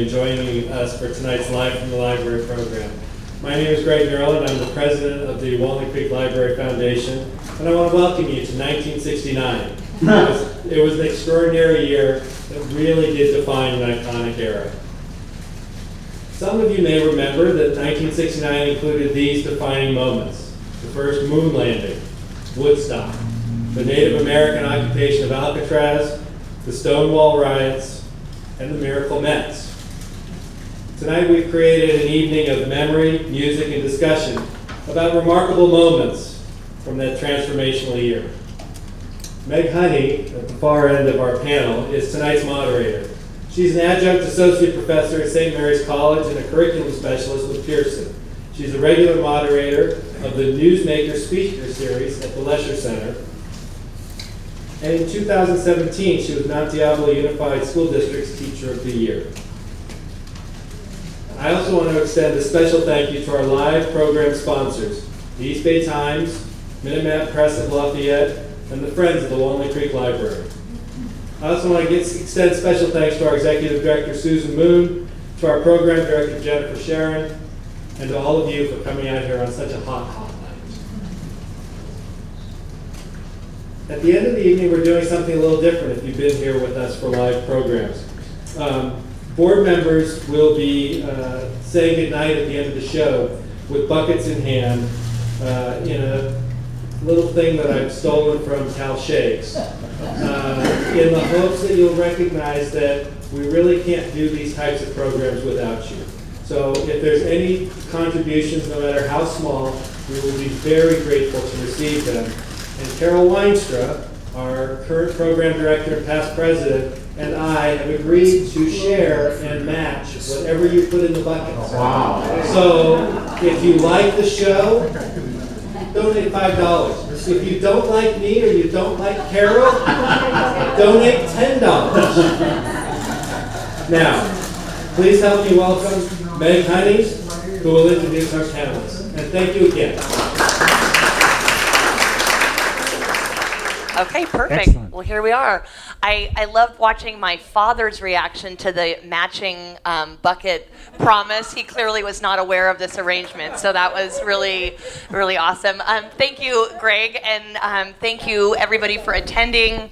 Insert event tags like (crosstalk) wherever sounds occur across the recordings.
and joining us for tonight's Live from the Library program. My name is Greg Nerl, and I'm the president of the Walnut Creek Library Foundation, and I want to welcome you to 1969. it, was, it was an extraordinary year that really did define an iconic era. Some of you may remember that 1969 included these defining moments. The first moon landing, Woodstock, the Native American occupation of Alcatraz, the Stonewall riots, and the Miracle Mets. Tonight we've created an evening of memory, music, and discussion about remarkable moments from that transformational year. Meg Honey, at the far end of our panel, is tonight's moderator. She's an adjunct associate professor at St. Mary's College and a curriculum specialist with Pearson. She's a regular moderator of the Newsmaker Speaker Series at the Lesher Center and in 2017, she was Mount Diablo Unified School District's Teacher of the Year. I also want to extend a special thank you to our live program sponsors, the East Bay Times, Minuteman Press of Lafayette, and the Friends of the Walnut Creek Library. I also want to get, extend special thanks to our Executive Director, Susan Moon, to our Program Director, Jennifer Sharon, and to all of you for coming out here on such a hot, hot night. At the end of the evening, we're doing something a little different if you've been here with us for live programs. Um, board members will be uh, saying goodnight at the end of the show with buckets in hand uh, in a little thing that I've stolen from Cal Shakes uh, in the hopes that you'll recognize that we really can't do these types of programs without you. So if there's any contributions, no matter how small, we will be very grateful to receive them. And Carol Weinstra, our current program director and past president, and I have agreed to share and match whatever you put in the buckets. Oh, wow. So if you like the show, donate $5. If you don't like me or you don't like Carol, donate $10. Now, please help me welcome Meg Honey, who will introduce our panelists. And thank you again. Okay, perfect. Excellent. Well, here we are. I, I loved watching my father's reaction to the matching um, bucket promise. He clearly was not aware of this arrangement, so that was really, really awesome. Um, thank you, Greg, and um, thank you, everybody, for attending.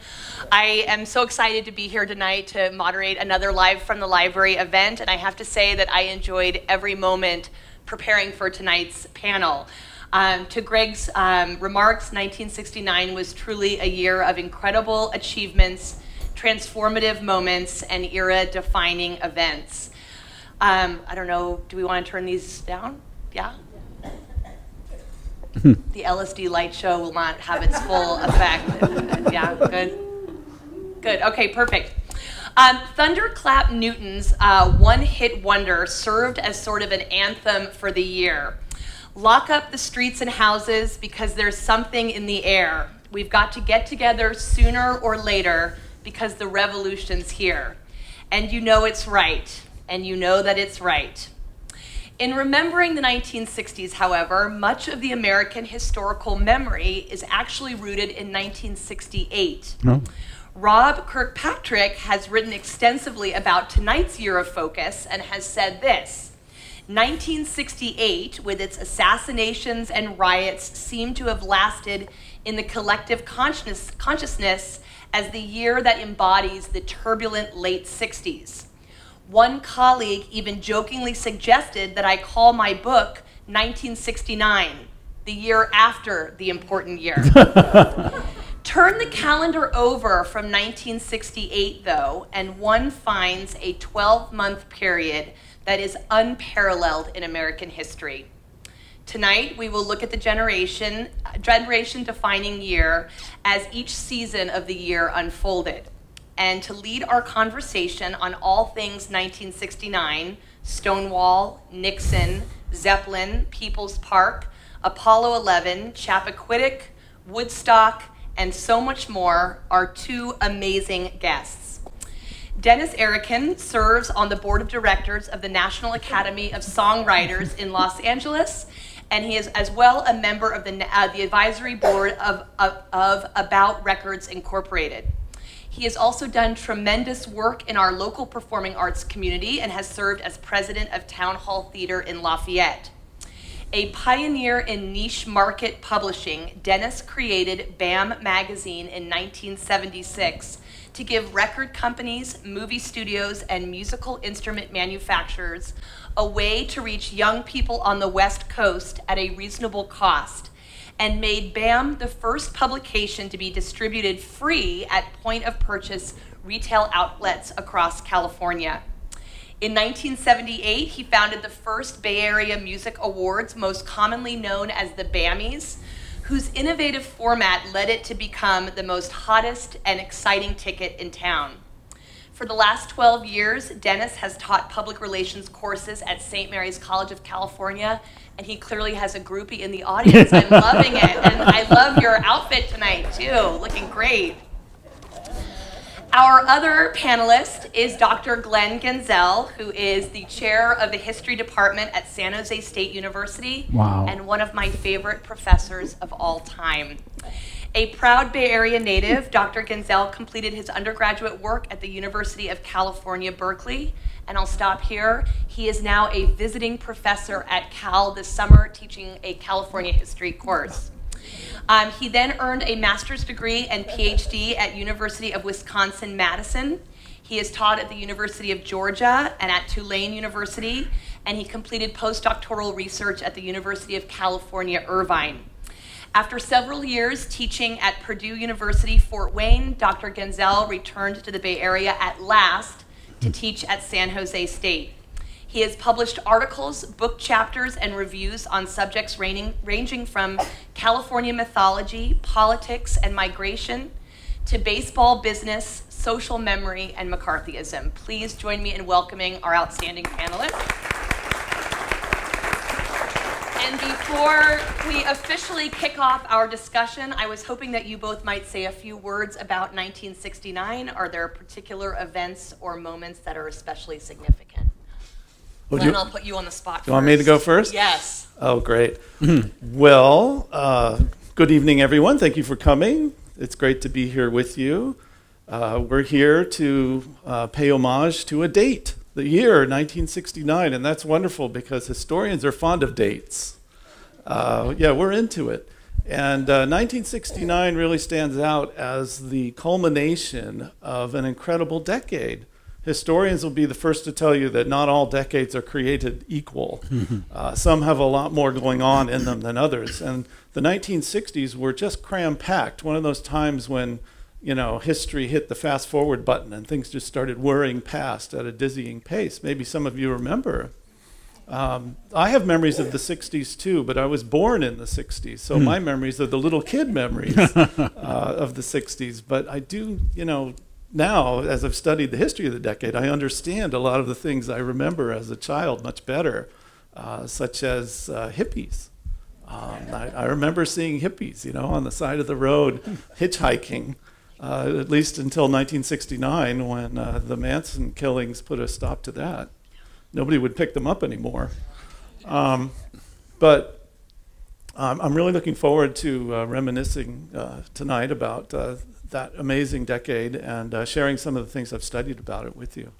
I am so excited to be here tonight to moderate another Live from the Library event, and I have to say that I enjoyed every moment preparing for tonight's panel. Um, to Greg's um, remarks, 1969 was truly a year of incredible achievements, transformative moments, and era defining events. Um, I don't know, do we want to turn these down? Yeah? (laughs) the LSD light show will not have its full effect. yeah, good? Good, okay, perfect. Um, Thunderclap Newman's uh, one hit wonder served as sort of an anthem for the year. Lock up the streets and houses because there's something in the air. We've got to get together sooner or later because the revolution's here. And you know it's right, and you know that it's right. In remembering the 1960s, however, much of the American historical memory is actually rooted in 1968. No. Rob Kirkpatrick has written extensively about tonight's year of focus and has said this 1968, with its assassinations and riots, seemed to have lasted in the collective consciousness, consciousness as the year that embodies the turbulent late 60s. One colleague even jokingly suggested that I call my book 1969, the year after the important year. (laughs) Turn the calendar over from 1968, though, and one finds a 12 month period that is unparalleled in American history. Tonight, we will look at the generation, generation defining year as each season of the year unfolded. And to lead our conversation on all things 1969, Stonewall, Nixon, Zeppelin, People's Park, Apollo 11, Chappaquiddick, Woodstock, and so much more are two amazing guests. Dennis Erokan serves on the board of directors of the National Academy of Songwriters in Los Angeles, and he is as well a member of the, uh, the advisory board of, of, of About Records Incorporated. He has also done tremendous work in our local performing arts community and has served as president of Town Hall Theater in Lafayette. A pioneer in niche market publishing, Dennis created BAM magazine in 1976 to give record companies, movie studios, and musical instrument manufacturers a way to reach young people on the West Coast at a reasonable cost, and made BAM the first publication to be distributed free at point of purchase retail outlets across California. In 1978, he founded the first Bay Area Music Awards, most commonly known as the BAMMys, whose innovative format led it to become the most hottest and exciting ticket in town. For the last 12 years, Dennis has taught public relations courses at St. Mary's College of California, and he clearly has a groupie in the audience. I'm (laughs) loving it, and I love your outfit tonight, too. Looking great. Our other panelist is Dr. Glen Gendzel, who is the chair of the history department at San Jose State University Wow. and one of my favorite professors of all time. A proud Bay Area native, (laughs) Dr. Gendzel completed his undergraduate work at the University of California, Berkeley. And I'll stop here. He is now a visiting professor at Cal this summer, teaching a California history course. Um, he then earned a master's degree and PhD at University of Wisconsin-Madison. He has taught at the University of Georgia and at Tulane University, and he completed postdoctoral research at the University of California, Irvine. After several years teaching at Purdue University, Fort Wayne, Dr. Gendzel returned to the Bay Area at last to teach at San Jose State. He has published articles, book chapters, and reviews on subjects ranging, ranging from California mythology, politics, and migration to baseball business, social memory, and McCarthyism. Please join me in welcoming our outstanding panelists. And before we officially kick off our discussion, I was hoping that you both might say a few words about 1969. Are there particular events or moments that are especially significant? Glen, you- I'll put you on the spot. You want me to go first? Yes. Oh, great. (clears throat) well, uh, good evening, everyone. Thank you for coming. It's great to be here with you. Uh, we're here to uh, pay homage to a date, the year 1969, and that's wonderful because historians are fond of dates. Uh, yeah, we're into it. And uh, 1969 really stands out as the culmination of an incredible decade. Historians will be the first to tell you that not all decades are created equal. (laughs) uh, some have a lot more going on in them than others. And the 1960s were just cram packed, one of those times when you know, history hit the fast forward button and things just started whirring past at a dizzying pace. Maybe some of you remember. Um, I have memories of the 60s too, but I was born in the 60s, so my memories are the little kid memories (laughs) uh, of the 60s. But I do, you know, now as I've studied the history of the decade, I understand a lot of the things I remember as a child much better, uh, such as uh, hippies. Um, I, I remember seeing hippies, you know, on the side of the road (laughs) hitchhiking, uh, at least until 1969 when uh, the Manson killings put a stop to that. Nobody would pick them up anymore. Um, but um, I'm really looking forward to uh, reminiscing uh, tonight about uh, that amazing decade and uh, sharing some of the things I've studied about it with you.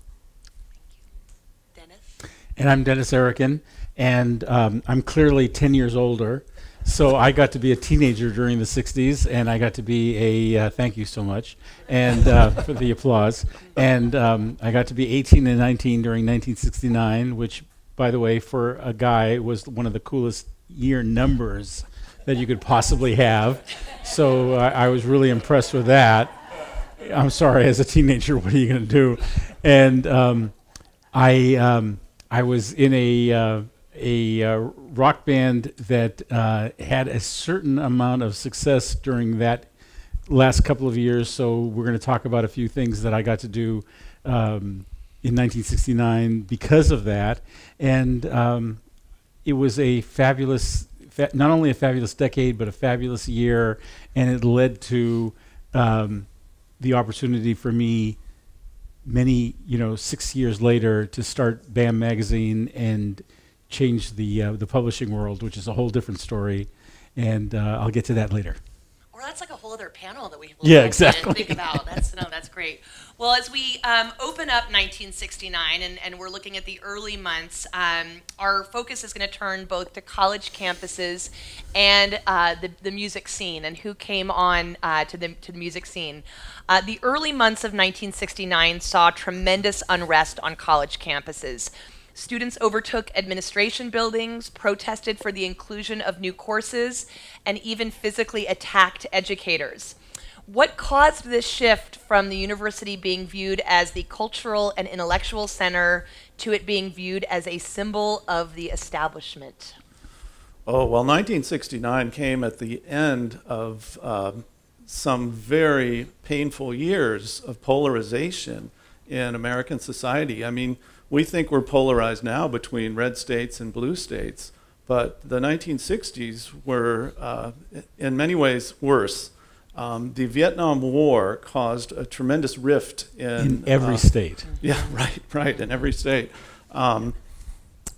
Thank you. Dennis? And I'm Dennis Erokan, and um, I'm clearly 10 years older. So I got to be a teenager during the 60s, and I got to be a uh, thank you so much, and uh, (laughs) for the applause. And um, I got to be 18 and 19 during 1969, which, by the way, for a guy was one of the coolest year numbers that you could possibly have. So I was really impressed with that. I'm sorry, as a teenager, (laughs) what are you going to do? And um, I um, I was in a uh, a uh, rock band that uh, had a certain amount of success during that last couple of years. So we're going to talk about a few things that I got to do um, in 1969 because of that, and um, it was a fabulous, fa- not only a fabulous decade, but a fabulous year, and it led to um, the opportunity for me many, you know, six years later to start BAM magazine and change the uh, the publishing world, which is a whole different story, and uh, I'll get to that later. Or that's like a whole other panel that we Yeah, exactly. think about. That's no, that's Well, as we um, open up 1969 and, and, we're looking at the early months, um, our focus is going to turn both to college campuses and uh, the, the music scene and who came on uh, to, the, to the music scene. Uh, the early months of 1969 saw tremendous unrest on college campuses. Students overtook administration buildings, protested for the inclusion of new courses, and even physically attacked educators. What caused this shift from the university being viewed as the cultural and intellectual center to it being viewed as a symbol of the establishment? Oh, well, 1969 came at the end of um, some very painful years of polarization in American society. I mean, we think we're polarized now between red states and blue states, but the 1960s were, uh, in many ways, worse um, the Vietnam War caused a tremendous rift in, in every uh, state. (laughs) Yeah, right, right, in every state. Um,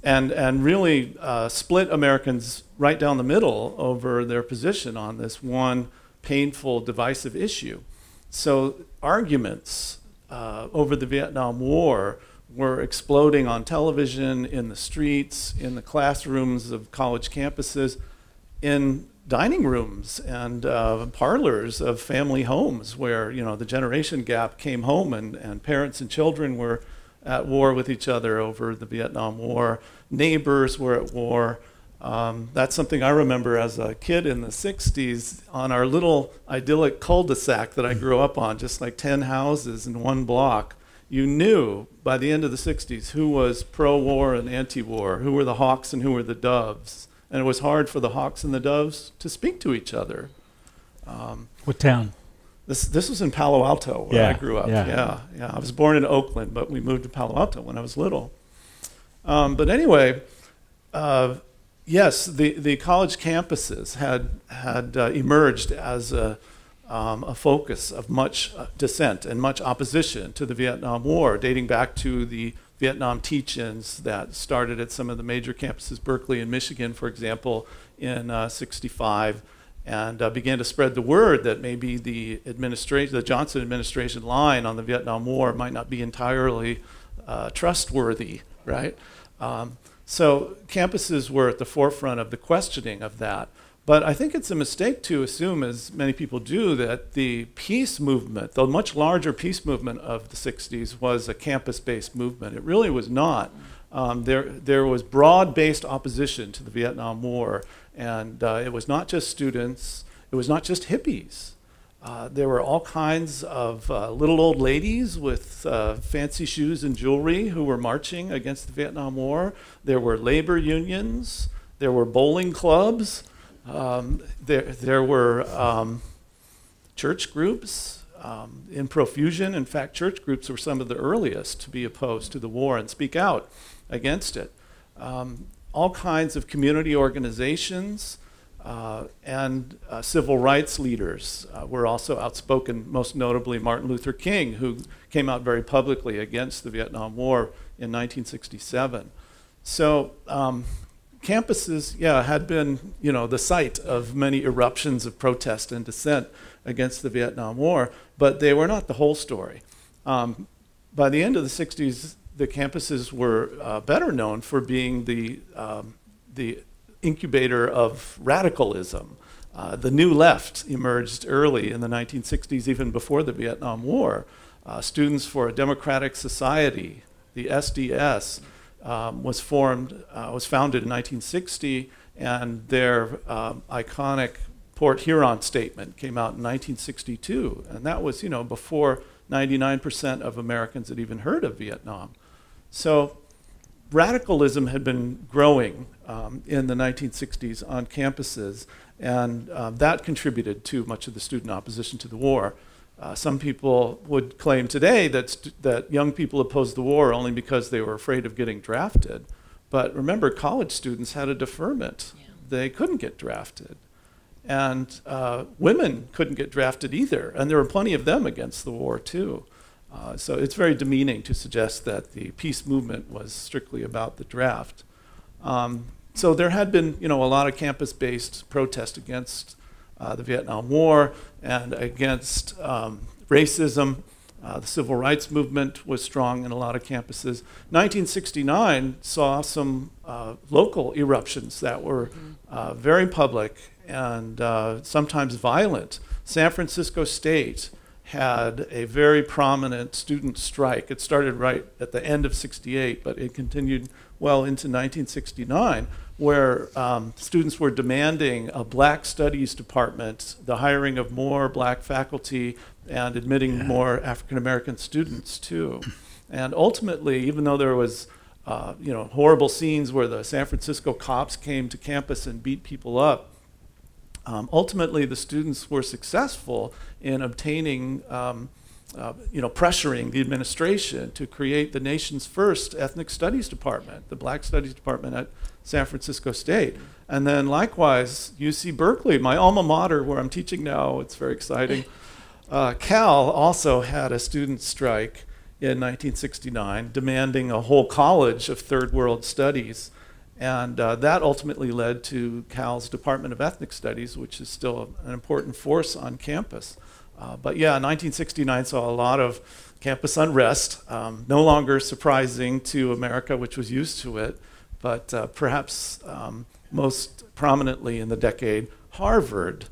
and, and really uh, split Americans right down the middle over their position on this one painful, divisive issue. So arguments uh, over the Vietnam War were exploding on television, in the streets, in the classrooms of college campuses, in dining rooms and uh, parlors of family homes where you know the generation gap came home and, and parents and children were at war with each other over the Vietnam War. Neighbors were at war. Um, that's something I remember as a kid in the 60s on our little idyllic cul-de-sac that I grew up on, just like 10 houses in one block. You knew by the end of the 60s who was pro-war and anti-war, who were the hawks and who were the doves and it was hard for the hawks and the doves to speak to each other. Um, what town? This this was in Palo Alto where yeah, I grew up. Yeah. yeah, yeah. I was born in Oakland, but we moved to Palo Alto when I was little. Um, but anyway, uh, yes, the, the college campuses had had uh, emerged as a um, a focus of much uh, dissent and much opposition to the Vietnam War, dating back to the Vietnam teach-ins that started at some of the major campuses, Berkeley and Michigan, for example, in uh, 65, and uh, began to spread the word that maybe the administration, the Johnson administration line on the Vietnam War might not be entirely uh, trustworthy, right? Um, so campuses were at the forefront of the questioning of that. But I think it's a mistake to assume, as many people do, that the peace movement, the much larger peace movement of the 60s, was a campus based movement. It really was not. Um, there, there was broad based opposition to the Vietnam War, and uh, it was not just students, it was not just hippies. Uh, there were all kinds of uh, little old ladies with uh, fancy shoes and jewelry who were marching against the Vietnam War. There were labor unions. There were bowling clubs. Um, there, there were um, church groups um, in profusion. In fact, church groups were some of the earliest to be opposed to the war and speak out against it. Um, all kinds of community organizations uh, and uh, civil rights leaders uh, were also outspoken, most notably Martin Luther King, who came out very publicly against the Vietnam War in 1967. So um, campuses, yeah, had been, you know, the site of many eruptions of protest and dissent against the Vietnam War, but they were not the whole story. Um, by the end of the 60s, the campuses were uh, better known for being the, um, the incubator of radicalism. Uh, the New Left emerged early in the 1960s, even before the Vietnam War. Uh, Students for a Democratic Society, the SDS, um, was formed, uh, was founded in 1960, and their um, iconic Port Huron statement came out in 1962, and that was, you know, before 99% of Americans had even heard of Vietnam. So radicalism had been growing um, in the 1960s on campuses, and uh, that contributed to much of the student opposition to the war. Uh, some people would claim today that, that young people opposed the war only because they were afraid of getting drafted. But remember, college students had a deferment. Yeah. They couldn't get drafted. And uh, women couldn't get drafted either. And there were plenty of them against the war, too. Uh, so it's very demeaning to suggest that the peace movement was strictly about the draft. Um, so there had been, you know, a lot of campus-based protest against uh, the Vietnam War and against um, racism. Uh, the civil rights movement was strong in a lot of campuses. 1969 saw some uh, local eruptions that were uh, very public and uh, sometimes violent. San Francisco State had a very prominent student strike. It started right at the end of 68, but it continued well into 1969, where um, students were demanding a black studies department, the hiring of more black faculty, and admitting yeah. more African American students too. And ultimately, even though there was uh, you know horrible scenes where the San Francisco cops came to campus and beat people up, um, ultimately, the students were successful in obtaining, um, uh, you know, pressuring the administration to create the nation's first ethnic studies department, the Black Studies Department at San Francisco State. And then likewise, UC Berkeley, my alma mater, where I'm teaching now, it's very exciting. Uh, Cal also had a student strike in 1969 demanding a whole college of third world studies. And uh, that ultimately led to Cal's Department of Ethnic Studies, which is still an important force on campus. Uh, but yeah, 1969 saw a lot of campus unrest, um, no longer surprising to America, which was used to it, but uh, perhaps um, most prominently in the decade, Harvard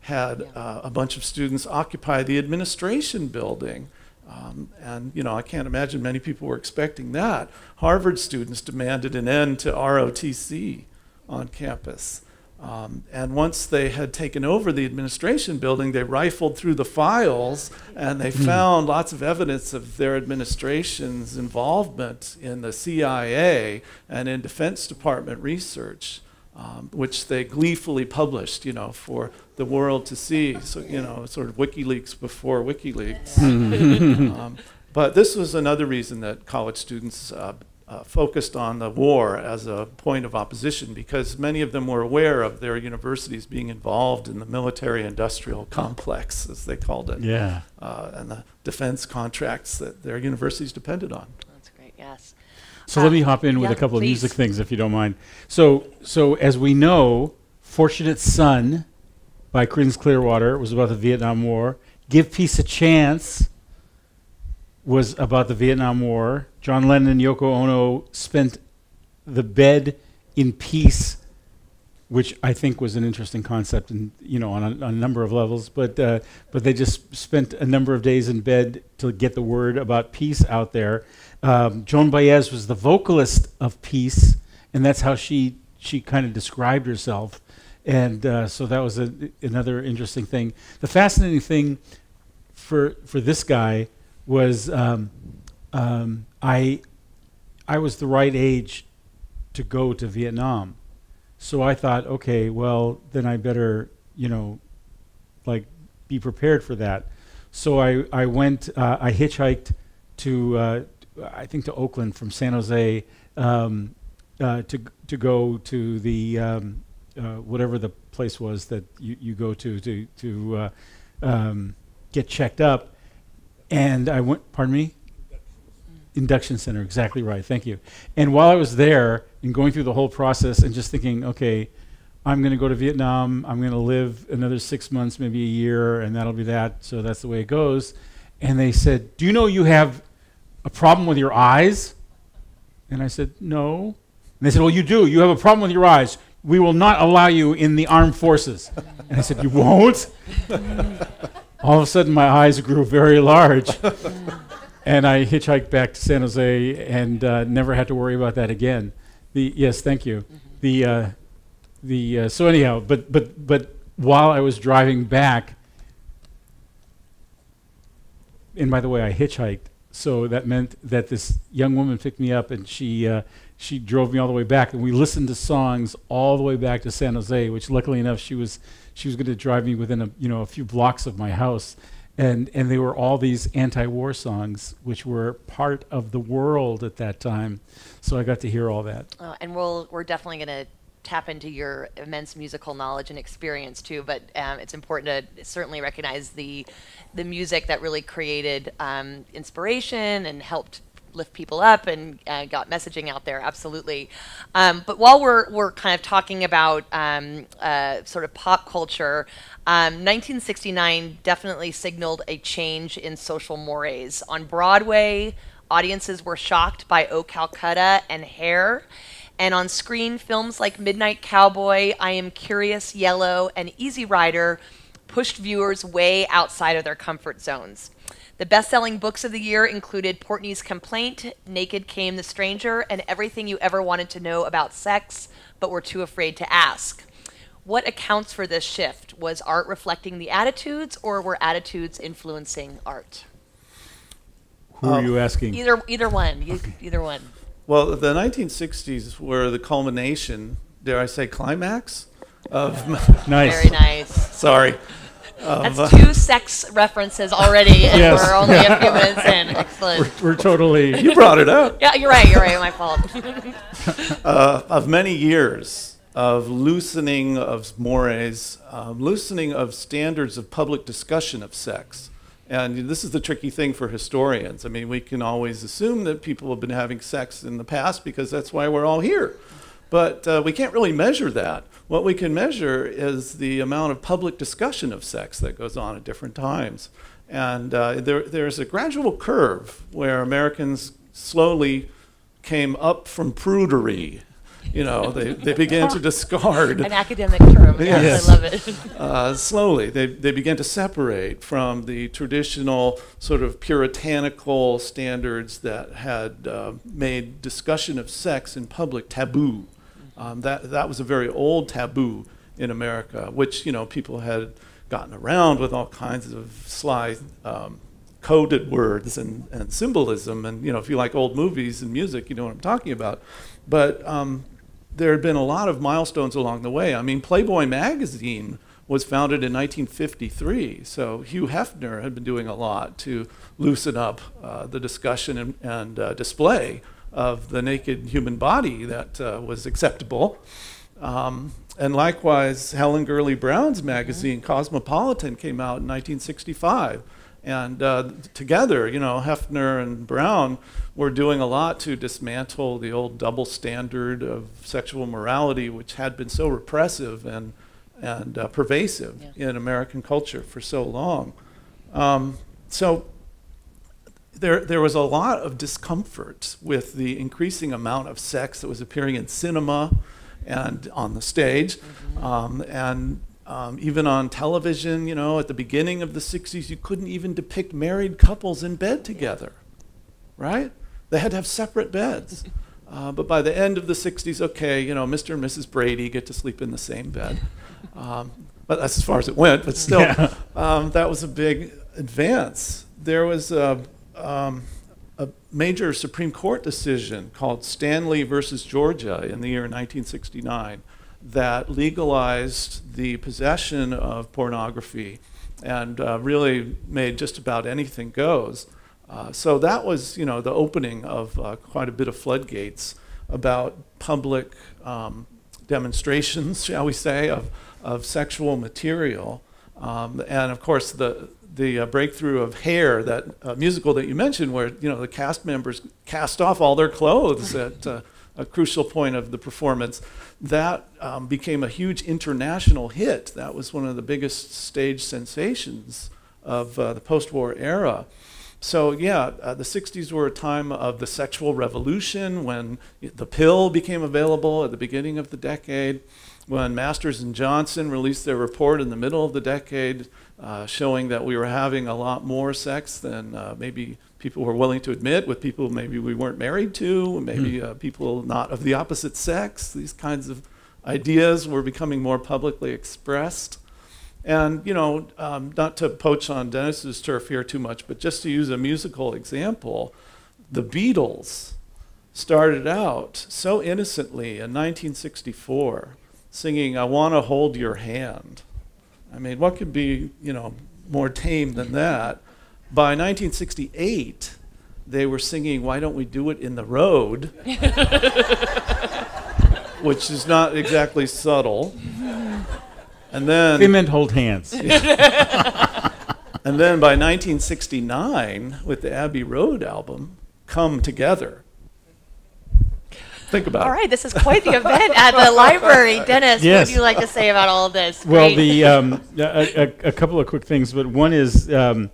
had uh, a bunch of students occupy the administration building um, and you know, I can't imagine many people were expecting that. Harvard students demanded an end to ROTC on campus. Um, and once they had taken over the administration building, they rifled through the files and they hmm. found lots of evidence of their administration's involvement in the CIA and in Defense Department research um, which they gleefully published, you know, for the world to see. So, you know, sort of WikiLeaks before WikiLeaks. (laughs) um, but this was another reason that college students uh, uh, focused on the war as a point of opposition because many of them were aware of their universities being involved in the military industrial complex, as they called it. Yeah. Uh, and the defense contracts that their universities depended on. That's great, yes. So let me hop in with a couple please. of music things, if you don't mind. So, so as we know, "Fortunate Son" by Creedence Clearwater was about the Vietnam War. "Give Peace a Chance" was about the Vietnam War. John Lennon and Yoko Ono spent the bed in peace, which I think was an interesting concept, and you know, on a, on a number of levels. But uh, but they just spent a number of days in bed to get the word about peace out there. Um, Joan Baez was the vocalist of Peace, and that's how she she kind of described herself. And uh, so that was a, another interesting thing. The fascinating thing for for this guy was um, um, I I was the right age to go to Vietnam, so I thought, okay, well then I better you know like be prepared for that. So I I went uh, I hitchhiked to uh, I think to Oakland from San Jose um, uh, to to go to the um, uh, whatever the place was that you, you go to to to uh, um, get checked up, and I went. Pardon me. Induction center, exactly right. Thank you. And while I was there and going through the whole process and just thinking, okay, I'm going to go to Vietnam. I'm going to live another six months, maybe a year, and that'll be that. So that's the way it goes. And they said, "Do you know you have a problem with your eyes? And I said, No. And they said, Well, you do. You have a problem with your eyes. We will not allow you in the armed forces. And I said, You won't? (laughs) All of a sudden, my eyes grew very large. (laughs) and I hitchhiked back to San Jose and uh, never had to worry about that again. The, yes, thank you. Mm-hmm. The, uh, the, uh, so, anyhow, but, but, but while I was driving back, and by the way, I hitchhiked so that meant that this young woman picked me up and she uh, she drove me all the way back and we listened to songs all the way back to San Jose which luckily enough she was she was going to drive me within a you know a few blocks of my house and and they were all these anti-war songs which were part of the world at that time so I got to hear all that uh, and we'll we're definitely going to tap into your immense musical knowledge and experience too. But um, it's important to certainly recognize the the music that really created um, inspiration and helped lift people up and uh, got messaging out there. Absolutely. Um, but while we're we're kind of talking about um, uh, sort of pop culture, um, 1969 definitely signaled a change in social mores on Broadway. Audiences were shocked by O Calcutta and Hair. And on screen, films like Midnight Cowboy, I Am Curious, Yellow, and Easy Rider pushed viewers way outside of their comfort zones. The best selling books of the year included Portnoy's Complaint, Naked Came the Stranger, and Everything You Ever Wanted to Know About Sex But Were Too Afraid to Ask. What accounts for this shift? Was art reflecting the attitudes, or were attitudes influencing art? Who are you oh, asking? Either, either one. You- Either one. Well, the 1960s were the culmination, dare I say, climax of. Nice. Very nice. sorry. That's two sex references already, and Yes. we're only a few minutes in. Excellent. We're totally. (laughs) You brought it up. Yeah, you're right. You're right. My fault. (laughs) of many years of loosening of mores, um, loosening of standards of public discussion of sex. And this is the tricky thing for historians. I mean, we can always assume that people have been having sex in the past because that's why we're all here. But uh, we can't really measure that. What we can measure is the amount of public discussion of sex that goes on at different times. And uh, there, there's a gradual curve where Americans slowly came up from prudery. You know, they, they (laughs) began to discard An academic term. Yes, Yes. I love it. (laughs) uh, slowly. They, they began to separate from the traditional sort of puritanical standards that had uh, made discussion of sex in public taboo. Um, that, that was a very old taboo in America, which, you know, people had gotten around with all kinds of sly um, coded words and, and symbolism. And, you know, if you like old movies and music, you know what I'm talking about. But um, there had been a lot of milestones along the way. I mean, Playboy magazine was founded in 1953, so Hugh Hefner had been doing a lot to loosen up uh, the discussion and, and uh, display of the naked human body that uh, was acceptable. Um, and likewise, Helen Gurley Brown's magazine, Cosmopolitan, came out in 1965. And uh, together, you know, Hefner and Brown were doing a lot to dismantle the old double standard of sexual morality, which had been so repressive and, and uh, pervasive in American culture for so long. Um, so there, there was a lot of discomfort with the increasing amount of sex that was appearing in cinema and on the stage. Um, and um, even on television, you know, at the beginning of the 60s, you couldn't even depict married couples in bed together, right? They had to have separate beds. (laughs) Uh, but by the end of the 60s, okay, you know, Mr. and Mrs. Brady get to sleep in the same bed. (laughs) Um, but that's as far as it went. But still, Yeah. um, that was a big advance. There was a, um, a major Supreme Court decision called Stanley versus Georgia in the year 1969 that legalized the possession of pornography and uh, really made just about anything goes. Uh, so that was, you know, the opening of uh, quite a bit of floodgates about public um, demonstrations, (laughs) shall we say, of, of sexual material. Um, and of course, the, the uh, breakthrough of Hair, that uh, musical that you mentioned, where you know the cast members cast off all their clothes (laughs) at uh, a crucial point of the performance, that um, became a huge international hit. That was one of the biggest stage sensations of uh, the post-war era. So yeah, uh, the 60s were a time of the sexual revolution when the pill became available at the beginning of the decade, when Masters and Johnson released their report in the middle of the decade uh, showing that we were having a lot more sex than uh, maybe people were willing to admit with people maybe we weren't married to, maybe uh, people not of the opposite sex. These kinds of ideas were becoming more publicly expressed. And, you know, um, not to poach on Dennis's turf here too much, but just to use a musical example, the Beatles started out so innocently in 1964 singing, I Want to Hold Your Hand. I mean, what could be, you know, more tame than that? By 1968, they were singing, Why Don't We Do It in the Road? (laughs) which is not exactly subtle. And then They meant hold hands. (laughs) and then by 1969, with the Abbey Road album, come together. Think about All it. right, this is quite the event at the library. (laughs) Dennis, Yes. what would you like to say about all of this? Well, Great. the um, a, a, a couple of quick things, but one is um,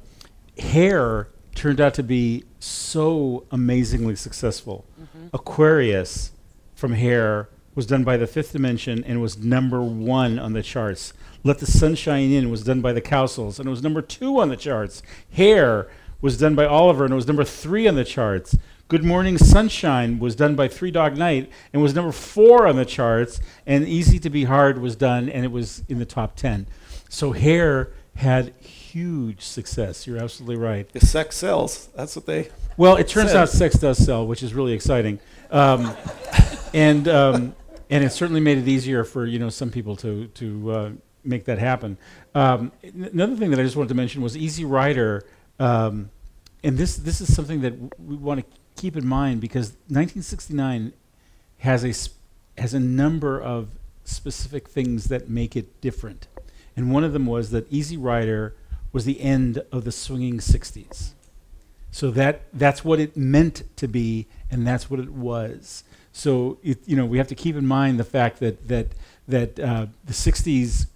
hair turned out to be so amazingly successful. Aquarius from Hair was done by the Fifth Dimension and was number one on the charts. Let the Sunshine In was done by the Cowsills and it was number two on the charts. Hair was done by Oliver and it was number three on the charts. Good Morning Sunshine was done by Three Dog Night and was number four on the charts. And Easy to Be Hard was done and it was in the top 10. So Hair had huge success. You're absolutely right. If sex sells, that's what they. Well, it turns Said. out sex does sell, which is really exciting, um, and um, and it certainly made it easier for you know some people to to uh, make that happen. Um, another thing that I just wanted to mention was Easy Rider, um, and this this is something that we want to keep in mind because 1969 has a has a number of specific things that make it different, and one of them was that Easy Rider was the end of the swinging 60s. So that that's what it meant to be, and that's what it was. So it, you know we have to keep in mind the fact that that that uh, the '60s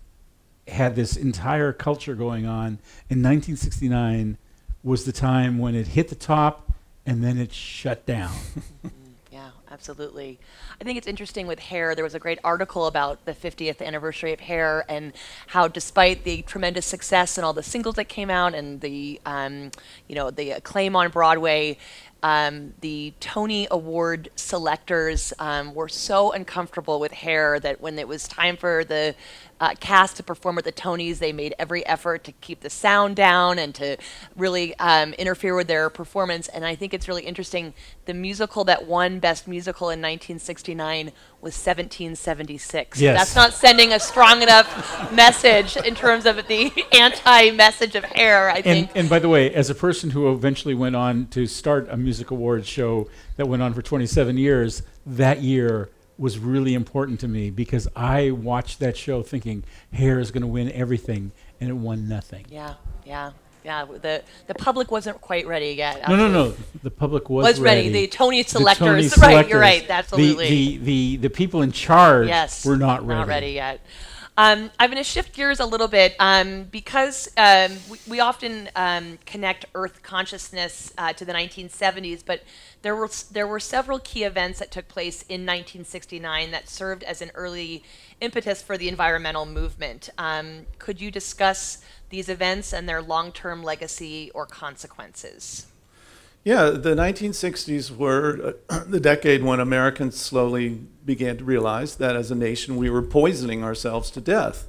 had this entire culture going on, and 1969 was the time when it hit the top, and then it shut down. (laughs) Yeah, absolutely. I think it's interesting with Hair. There was a great article about the 50th anniversary of Hair and how, despite the tremendous success and all the singles that came out and the, um, you know, the acclaim on Broadway, um, the Tony Award selectors um, were so uncomfortable with Hair that when it was time for the uh, cast to perform at the Tonys, they made every effort to keep the sound down and to really um, interfere with their performance. And I think it's really interesting. The musical that won Best Musical in 1969 was 1776. Yes. That's not sending a strong enough message in terms of the (laughs) anti-message of hair. I And, think. and by the way, as a person who eventually went on to start a music awards show that went on for 27 years, that year was really important to me because I watched that show thinking Hair is going to win everything, and it won nothing. yeah, yeah, yeah. The the public wasn't quite ready yet. No, no, no. The public was, Was ready. The Tony The selectors, right? You're right. Absolutely. The, the, the, the people in charge yes, were not ready. Not ready yet. Um, I'm going to shift gears a little bit um, because um, we, we often um, connect Earth consciousness uh, to the 1970s, but there were there were several key events that took place in 1969 that served as an early impetus for the environmental movement. Um, could you discuss these events and their long-term legacy or consequences? Yeah, the 1960s were uh, (clears throat) the decade when Americans slowly began to realize that as a nation we were poisoning ourselves to death.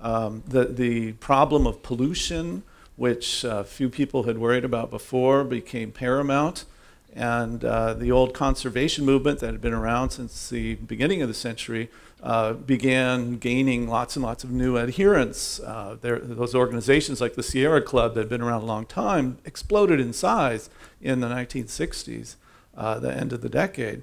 Um, the, the problem of pollution, which uh, few people had worried about before, became paramount. And uh, the old conservation movement that had been around since the beginning of the century uh, began gaining lots and lots of new adherents. Uh, there, those organizations like the Sierra Club that had been around a long time exploded in size in the 1960s, uh, the end of the decade.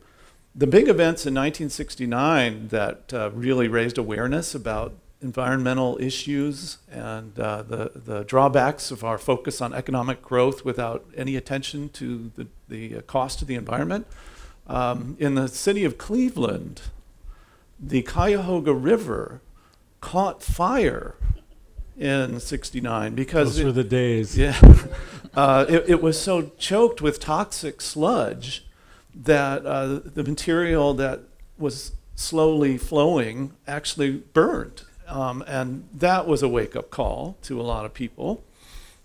The big events in 1969 that uh, really raised awareness about environmental issues and uh, the, the drawbacks of our focus on economic growth without any attention to the, the cost of the environment. Um, in the city of Cleveland, the Cuyahoga River caught fire in 69 because Those it- were the days. yeah. (laughs) Uh, it, it was so choked with toxic sludge that uh, the material that was slowly flowing actually burned. Um, and that was a wake up call to a lot of people.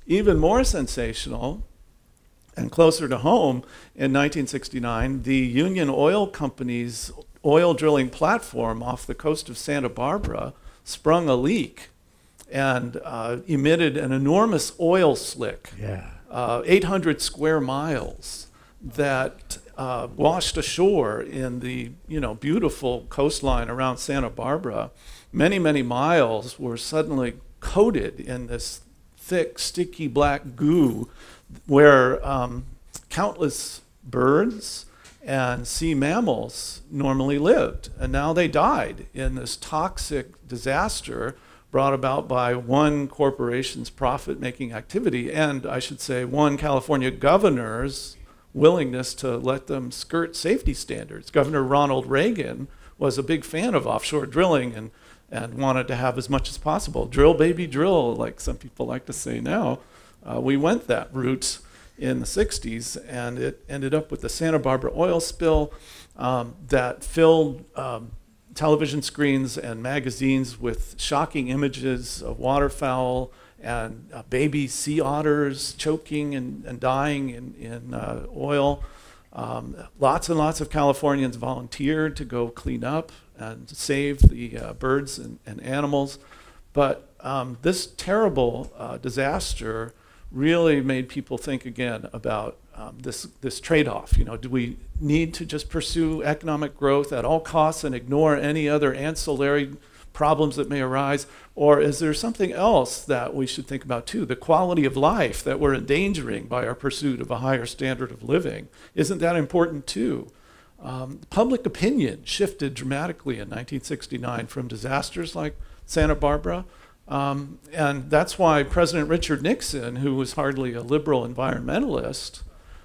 Even more sensational and closer to home, in 1969, the Union Oil Company's oil drilling platform off the coast of Santa Barbara sprung a leak and uh, emitted an enormous oil slick Yeah. uh, 800 square miles that uh, washed ashore in the you know beautiful coastline around Santa Barbara. Many many miles were suddenly coated in this thick sticky black goo, where um, countless birds and sea mammals normally lived, and now they died in this toxic disaster brought about by one corporation's profit making activity, and I should say, one California governor's willingness to let them skirt safety standards. Governor Ronald Reagan was a big fan of offshore drilling and, and wanted to have as much as possible. Drill, baby, drill, like some people like to say now. Uh, we went that route in the 60s, and it ended up with the Santa Barbara oil spill um, that filled um, television screens and magazines with shocking images of waterfowl and uh, baby sea otters choking and, and dying in, in uh, oil. Um, lots and lots of Californians volunteered to go clean up and save the uh, birds and, and, animals. But um, this terrible uh, disaster really made people think again about um, this, this trade off. You know, do we need to just pursue economic growth at all costs and ignore any other ancillary problems that may arise? Or is there something else that we should think about too? The quality of life that we're endangering by our pursuit of a higher standard of living. Isn't that important too? Um, public opinion shifted dramatically in 1969 from disasters like Santa Barbara. Um, and that's why President Richard Nixon, who was hardly a liberal environmentalist,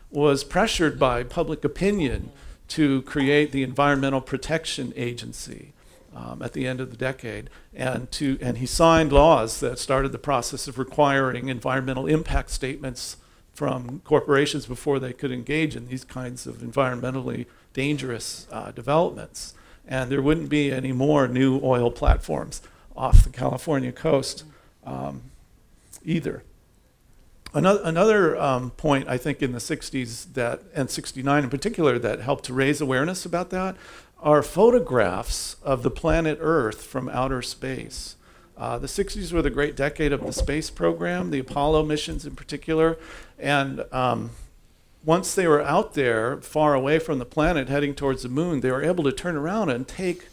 was pressured by public opinion to create the Environmental Protection Agency um, at the end of the decade. And, to, and he signed laws that started the process of requiring environmental impact statements from corporations before they could engage in these kinds of environmentally dangerous uh, developments. And there wouldn't be any more new oil platforms off the California coast um, either. Another, another um, point I think in the 60s that, and 69 in particular, that helped to raise awareness about that are photographs of the planet Earth from outer space. Uh, the 60s were the great decade of the space program, the Apollo missions in particular. And um, once they were out there, far away from the planet, heading towards the moon, they were able to turn around and take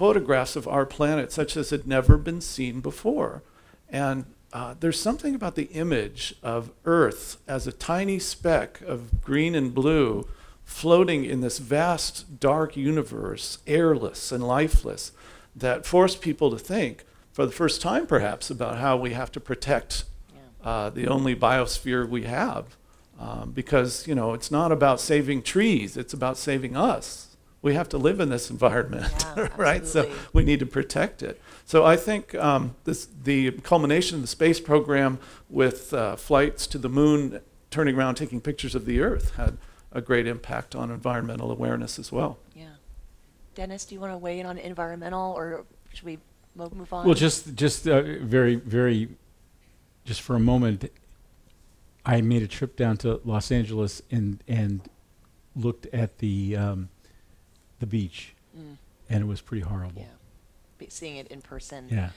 photographs of our planet such as had never been seen before. And uh, there's something about the image of Earth as a tiny speck of green and blue floating in this vast, dark universe, airless and lifeless, that forced people to think, for the first time perhaps, about how we have to protect uh, the only biosphere we have. Um, because, you know, it's not about saving trees, it's about saving us. We have to live in this environment, yeah, (laughs) right? So we need to protect it. So I think um, this, the culmination of the space program with uh, flights to the moon, turning around, taking pictures of the Earth, had a great impact on environmental awareness as well. Yeah. Dennis, do you want to weigh in on environmental or should we move on? Well, just, just uh, very, very, just for a moment, I made a trip down to Los Angeles and, and looked at the, um, the beach, mm. and it was pretty horrible. Yeah. Seeing it in person. Yeah.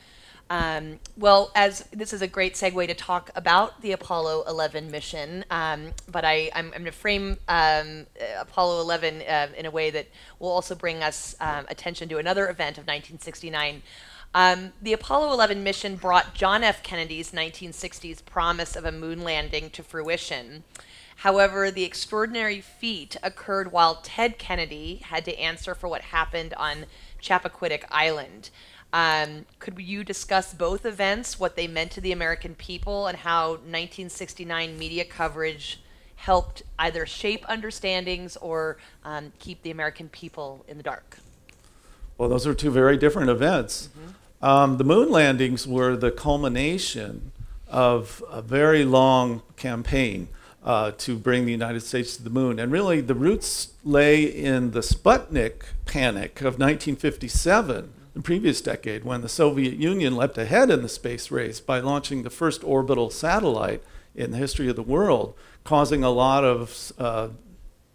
Um, well, as this is a great segue to talk about the Apollo 11 mission, um, but I, am going to frame um, Apollo 11 uh, in a way that will also bring us um, attention to another event of 1969. Um, the Apollo 11 mission brought John F. Kennedy's 1960s promise of a moon landing to fruition. However, the extraordinary feat occurred while Ted Kennedy had to answer for what happened on Chappaquiddick Island. Um, could you discuss both events, what they meant to the American people, and how 1969 media coverage helped either shape understandings or um, keep the American people in the dark? Well, those are two very different events. Mm-hmm. Um, the moon landings were the culmination of a very long campaign uh, to bring the United States to the moon. And really, the roots lay in the Sputnik panic of 1957 the previous decade when the Soviet Union leapt ahead in the space race by launching the first orbital satellite in the history of the world, causing a lot of uh,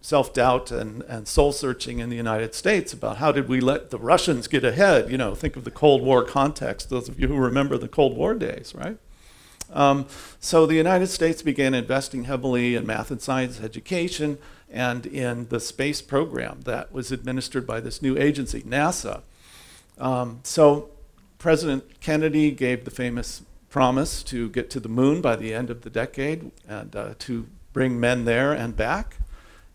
self doubt and, and soul searching in the United States about how did we let the Russians get ahead? You know, think of the Cold War context, those of you who remember the Cold War days, right? Um, so the United States began investing heavily in math and science education and in the space program that was administered by this new agency, NASA. Um, so President Kennedy gave the famous promise to get to the moon by the end of the decade and uh, to bring men there and back.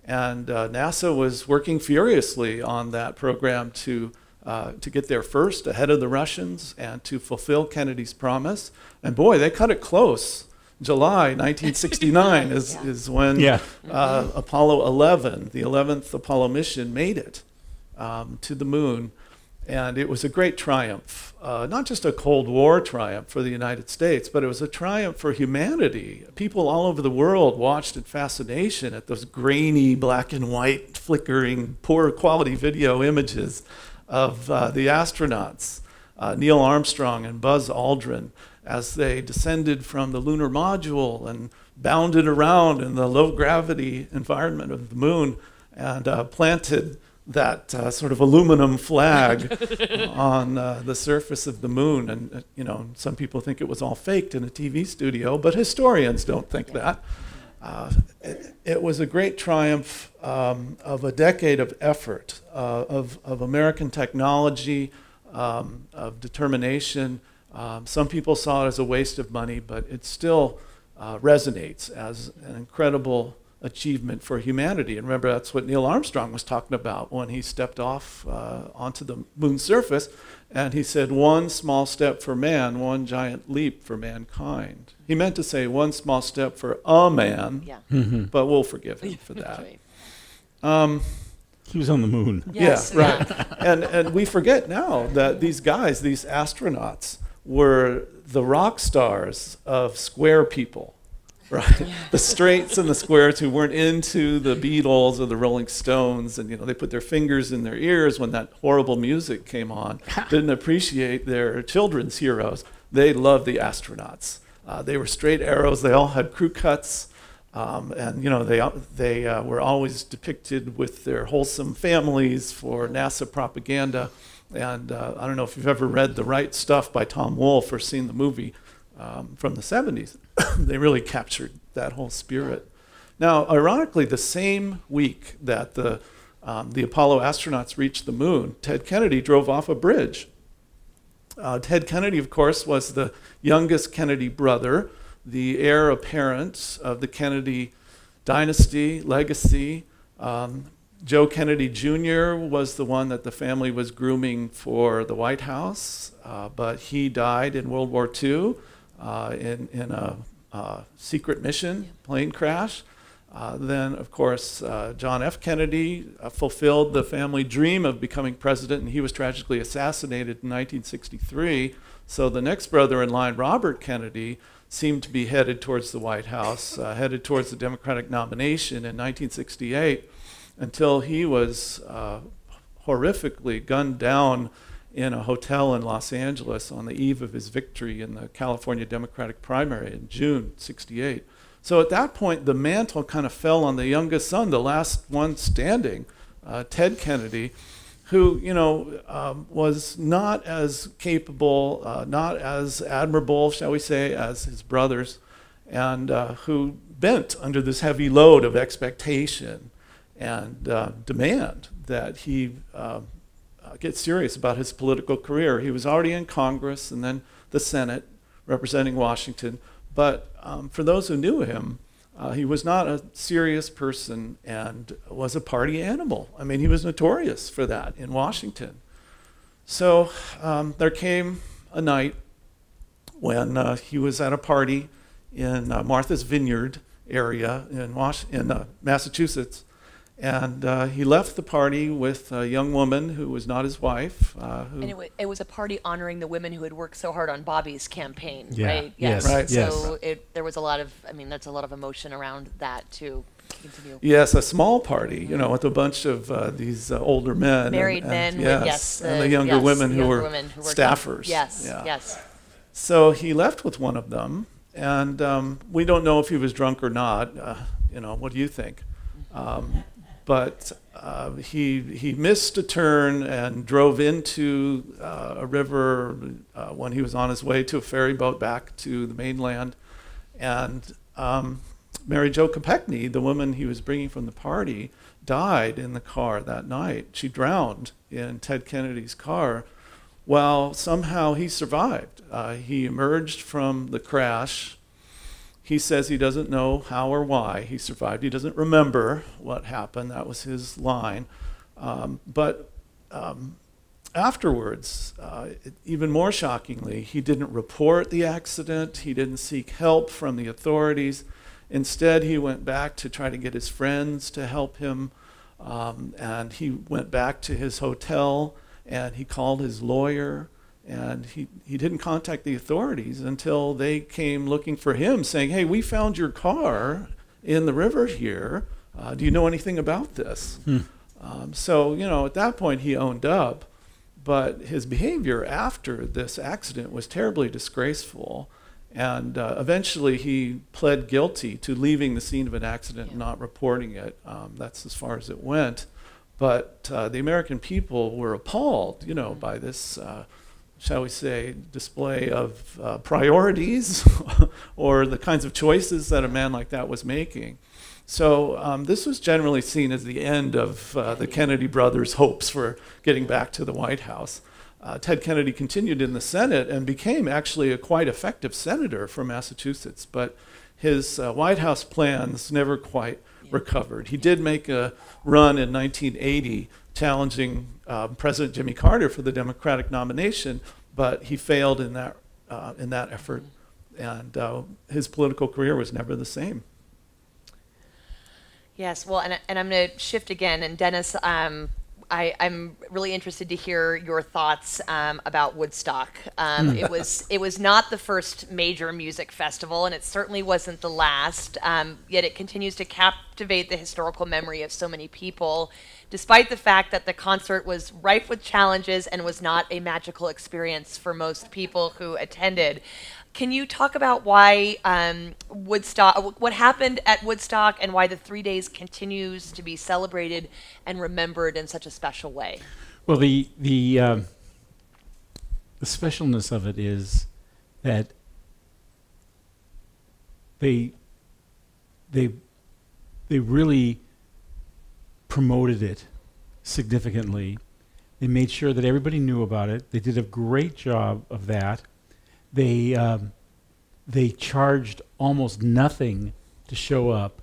And uh, NASA was working furiously on that program to, uh, to get there first, ahead of the Russians, and to fulfill Kennedy's promise. And boy, they cut it close. July (laughs) 1969 is, Yeah. is when Yeah. uh, Apollo 11, the 11th Apollo mission, made it um, to the moon. And it was a great triumph, uh, not just a Cold War triumph for the United States, but it was a triumph for humanity. People all over the world watched in fascination at those grainy, black and white, flickering, poor quality video images of uh, the astronauts, uh, Neil Armstrong and Buzz Aldrin, as they descended from the lunar module and bounded around in the low gravity environment of the moon and uh, planted that uh, sort of aluminum flag (laughs) on uh, the surface of the moon. And, uh, you know, some people think it was all faked in a TV studio, but historians don't think that. Uh, it, it was a great triumph um, of a decade of effort, uh, of, of American technology, um, of determination. Um, some people saw it as a waste of money, but it still uh, resonates as an incredible achievement for humanity. And remember, that's what Neil Armstrong was talking about when he stepped off uh, onto the moon's surface. And he said, one small step for man, one giant leap for mankind. He meant to say one small step for a man, Yeah. but we'll forgive him for that. (laughs) Um, He was on the moon. Yes, yeah, right. and and we forget now that these guys, these astronauts, were the rock stars of square people, right? The straights and the squares who weren't into the Beatles or the Rolling Stones, and you know they put their fingers in their ears when that horrible music came on. (laughs) Didn't appreciate their children's heroes. They loved the astronauts. Uh, they were straight arrows. They all had crew cuts. Um, and you know they they uh, were always depicted with their wholesome families for NASA propaganda. And uh, I don't know if you've ever read The Right Stuff by Tom Wolfe or seen the movie um, from the 70s. (coughs) they really captured that whole spirit. Now, ironically, the same week that the um, the Apollo astronauts reached the moon, Ted Kennedy drove off a bridge. Uh, Ted Kennedy, of course, was the youngest Kennedy brother the heir apparent of the Kennedy dynasty, legacy. Um, Joe Kennedy Jr. was the one that the family was grooming for the White House, uh, but he died in World War II uh, in, in a uh, secret mission plane crash. Uh, then, of course, uh, John F. Kennedy uh, fulfilled the family dream of becoming president, and he was tragically assassinated in 1963. So the next brother in line, Robert Kennedy, seemed to be headed towards the White House, uh, headed towards the Democratic nomination in 1968, until he was uh, horrifically gunned down in a hotel in Los Angeles on the eve of his victory in the California Democratic primary in June 68. So at that point, the mantle kind of fell on the youngest son, the last one standing, uh, Ted Kennedy, who, you know, um, was not as capable, uh, not as admirable, shall we say, as his brothers, and uh, who bent under this heavy load of expectation and uh, demand that he uh, get serious about his political career. He was already in Congress and then the Senate representing Washington. But um, for those who knew him, uh, he was not a serious person and was a party animal. I mean, he was notorious for that in Washington. So um, there came a night when uh, he was at a party in uh, Martha's Vineyard area in, Was- in uh, Massachusetts. And uh, he left the party with a young woman who was not his wife. Uh, who, And it, wa it was a party honoring the women who had worked so hard on Bobby's campaign, Yeah. right? Yes. yes. Right. So it, there was a lot of, I mean, that's a lot of emotion around that too. Continue. Yes, a small party, you know, with a bunch of uh, these uh, older men. and- Married and- men yes, with, yes, and the younger yes, women who younger were women who worked on- staffers. Yes, Yeah. yes. So he left with one of them, and um, we don't know if he was drunk or not. Uh, you know, what do you think? Um, but uh, he he missed a turn and drove into uh, a river uh, when he was on his way to a ferry boat back to the mainland, and um, Mary Jo Kopechne, the woman he was bringing from the party, died in the car that night. She drowned in Ted Kennedy's car. Well, somehow he survived. Uh, he emerged from the crash. He says he doesn't know how or why he survived. He doesn't remember what happened. That was his line. Um, but um, afterwards, uh, even more shockingly, he didn't report the accident. He didn't seek help from the authorities. Instead, he went back to try to get his friends to help him. Um, and he went back to his hotel and he called his lawyer. And he, he didn't contact the authorities until they came looking for him, saying, Hey, we found your car in the river here. Uh, do you know anything about this? Um, so, you know, at that point, he owned up. But his behavior after this accident was terribly disgraceful. And uh, eventually he pled guilty to leaving the scene of an accident and not reporting it. Um, that's as far as it went. But uh, the American people were appalled, you know, by this, uh, shall we say, display of uh, priorities (laughs) or the kinds of choices that a man like that was making. So um, this was generally seen as the end of uh, the Kennedy brothers' hopes for getting back to the White House. Uh, Ted Kennedy continued in the Senate and became actually a quite effective senator for Massachusetts, but his uh, White House plans never quite recovered. He did make a run in 1980 challenging uh, President Jimmy Carter for the Democratic nomination, but he failed in that, uh, in that effort, and uh, his political career was never the same. Yes, well, and, and I'm going to shift again. And Dennis, um, I, I'm really interested to hear your thoughts um, about Woodstock. Um, it was it was not the first major music festival, and it certainly wasn't the last. Um, yet it continues to captivate the historical memory of so many people, despite the fact that the concert was rife with challenges and was not a magical experience for most people who attended. Can you talk about why um, Woodstock, what happened at Woodstock, and why the three days continues to be celebrated and remembered in such a special way? Well, the the um, the specialness of it is that they they they really promoted it significantly. They made sure that everybody knew about it. They did a great job of that. They um, they charged almost nothing to show up,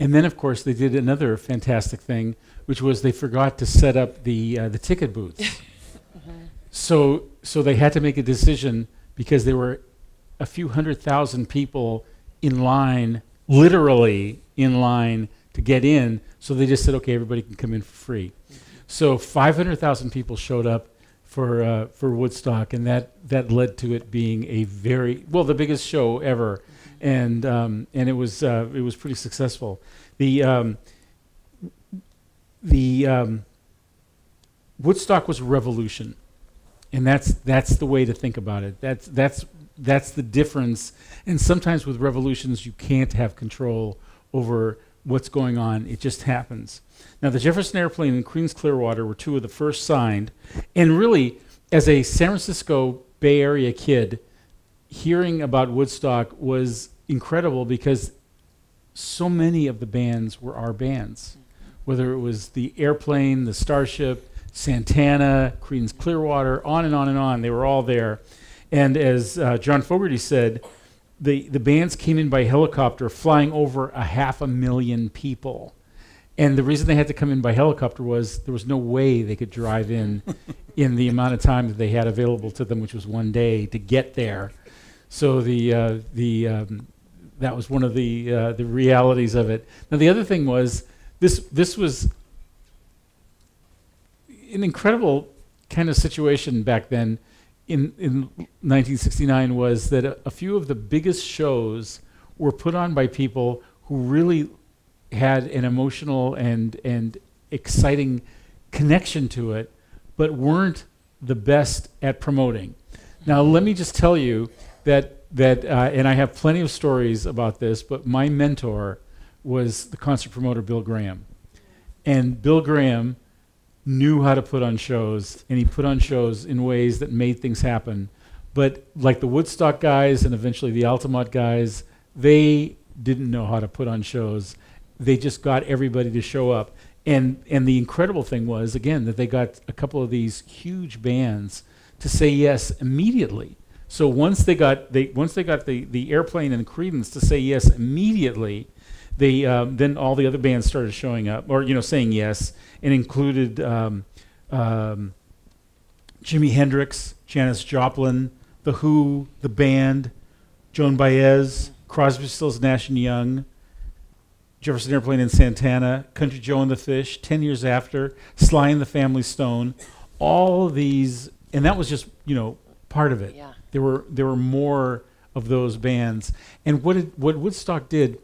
and then of course they did another fantastic thing, which was they forgot to set up the uh, the ticket booths. (laughs) So so they had to make a decision because there were a few hundred thousand people in line, literally in line to get in. So they just said, okay, everybody can come in for free. So 500,000 people showed up for uh, for Woodstock, and that that led to it being a very well the biggest show ever, and um, and it was uh, it was pretty successful. The um, the um, Woodstock was a revolution, and that's that's the way to think about it. That's that's that's the difference. And sometimes with revolutions, you can't have control over what's going on. It just happens. Now, the Jefferson Airplane and Creedence Clearwater were two of the first signed, and really, as a San Francisco Bay Area kid, hearing about Woodstock was incredible because so many of the bands were our bands, whether it was the Airplane, the Starship, Santana, Creedence Clearwater, on and on and on. They were all there. And as uh, John Fogerty said, the, the bands came in by helicopter, flying over a half a million people. And the reason they had to come in by helicopter was there was no way they could drive in (laughs) in the amount of time that they had available to them, which was one day, to get there. So the uh, the um, that was one of the uh, the realities of it. Now the other thing was this this was an incredible kind of situation back then in in 1969 was that a, a few of the biggest shows were put on by people who really had an emotional and and exciting connection to it, but weren't the best at promoting. Now, let me just tell you that that, uh, and I have plenty of stories about this, but my mentor was the concert promoter Bill Graham, and Bill Graham knew how to put on shows, and he put on shows in ways that made things happen. But like the Woodstock guys and eventually the Altamont guys, they didn't know how to put on shows. They just got everybody to show up. And and the incredible thing was again that they got a couple of these huge bands to say yes immediately. So once they got they once they got the the airplane and the Creedence to say yes immediately, they um, then all the other bands started showing up or you know saying yes and included um, um, Jimi Hendrix, Janis Joplin, The Who, the band, Joan Baez, Crosby, Stills, Nash and Young, Jefferson Airplane and Santana, Country Joe and the Fish, Ten Years After, Sly and the Family Stone, all of these, and that was just you know part of it. Yeah. There were there were more of those bands, and what it, what Woodstock did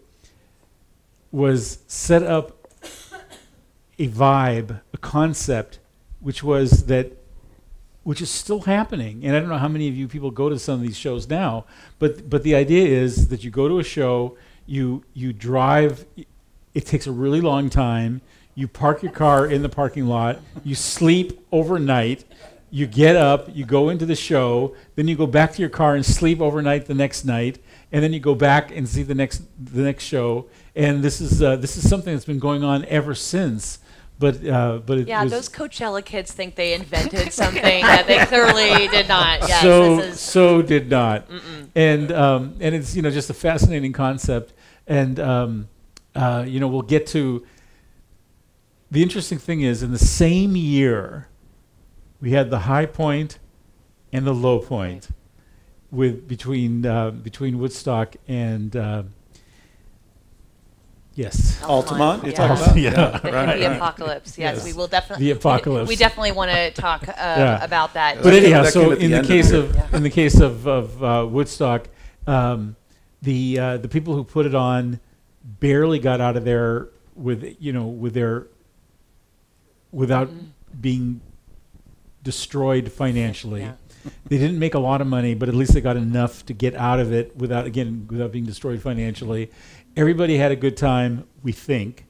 was set up a vibe, a concept, which was that, which is still happening. And I don't know how many of you people go to some of these shows now, but but the idea is that you go to a show, you you drive. It takes a really long time. You park your car in the parking lot. You sleep overnight. You get up. You go into the show. Then you go back to your car and sleep overnight the next night. And then you go back and see the next the next show. And this is uh, this is something that's been going on ever since but uh, but it Yeah, was those Coachella kids think they invented (laughs) something that they clearly did not. Yes, so this is. so did not, and um, and it's you know just a fascinating concept, and um, uh, you know we'll get to. The interesting thing is, in the same year, we had the high point and the low point, with between uh, between Woodstock and. Uh, Yes. Altamont, you're Yeah. talking about? (laughs) Yeah. The, right, the right. apocalypse. Yes, Yes. we will definitely. The apocalypse. We, we definitely want to talk uh, (laughs) Yeah. about that. But anyhow, that so came at the in the case of in the case of of uh, Woodstock, um, the uh, the people who put it on barely got out of there with you know with their without being destroyed financially. Yeah. They didn't make a lot of money, but at least they got enough to get out of it without again without being destroyed financially. Everybody had a good time, we think.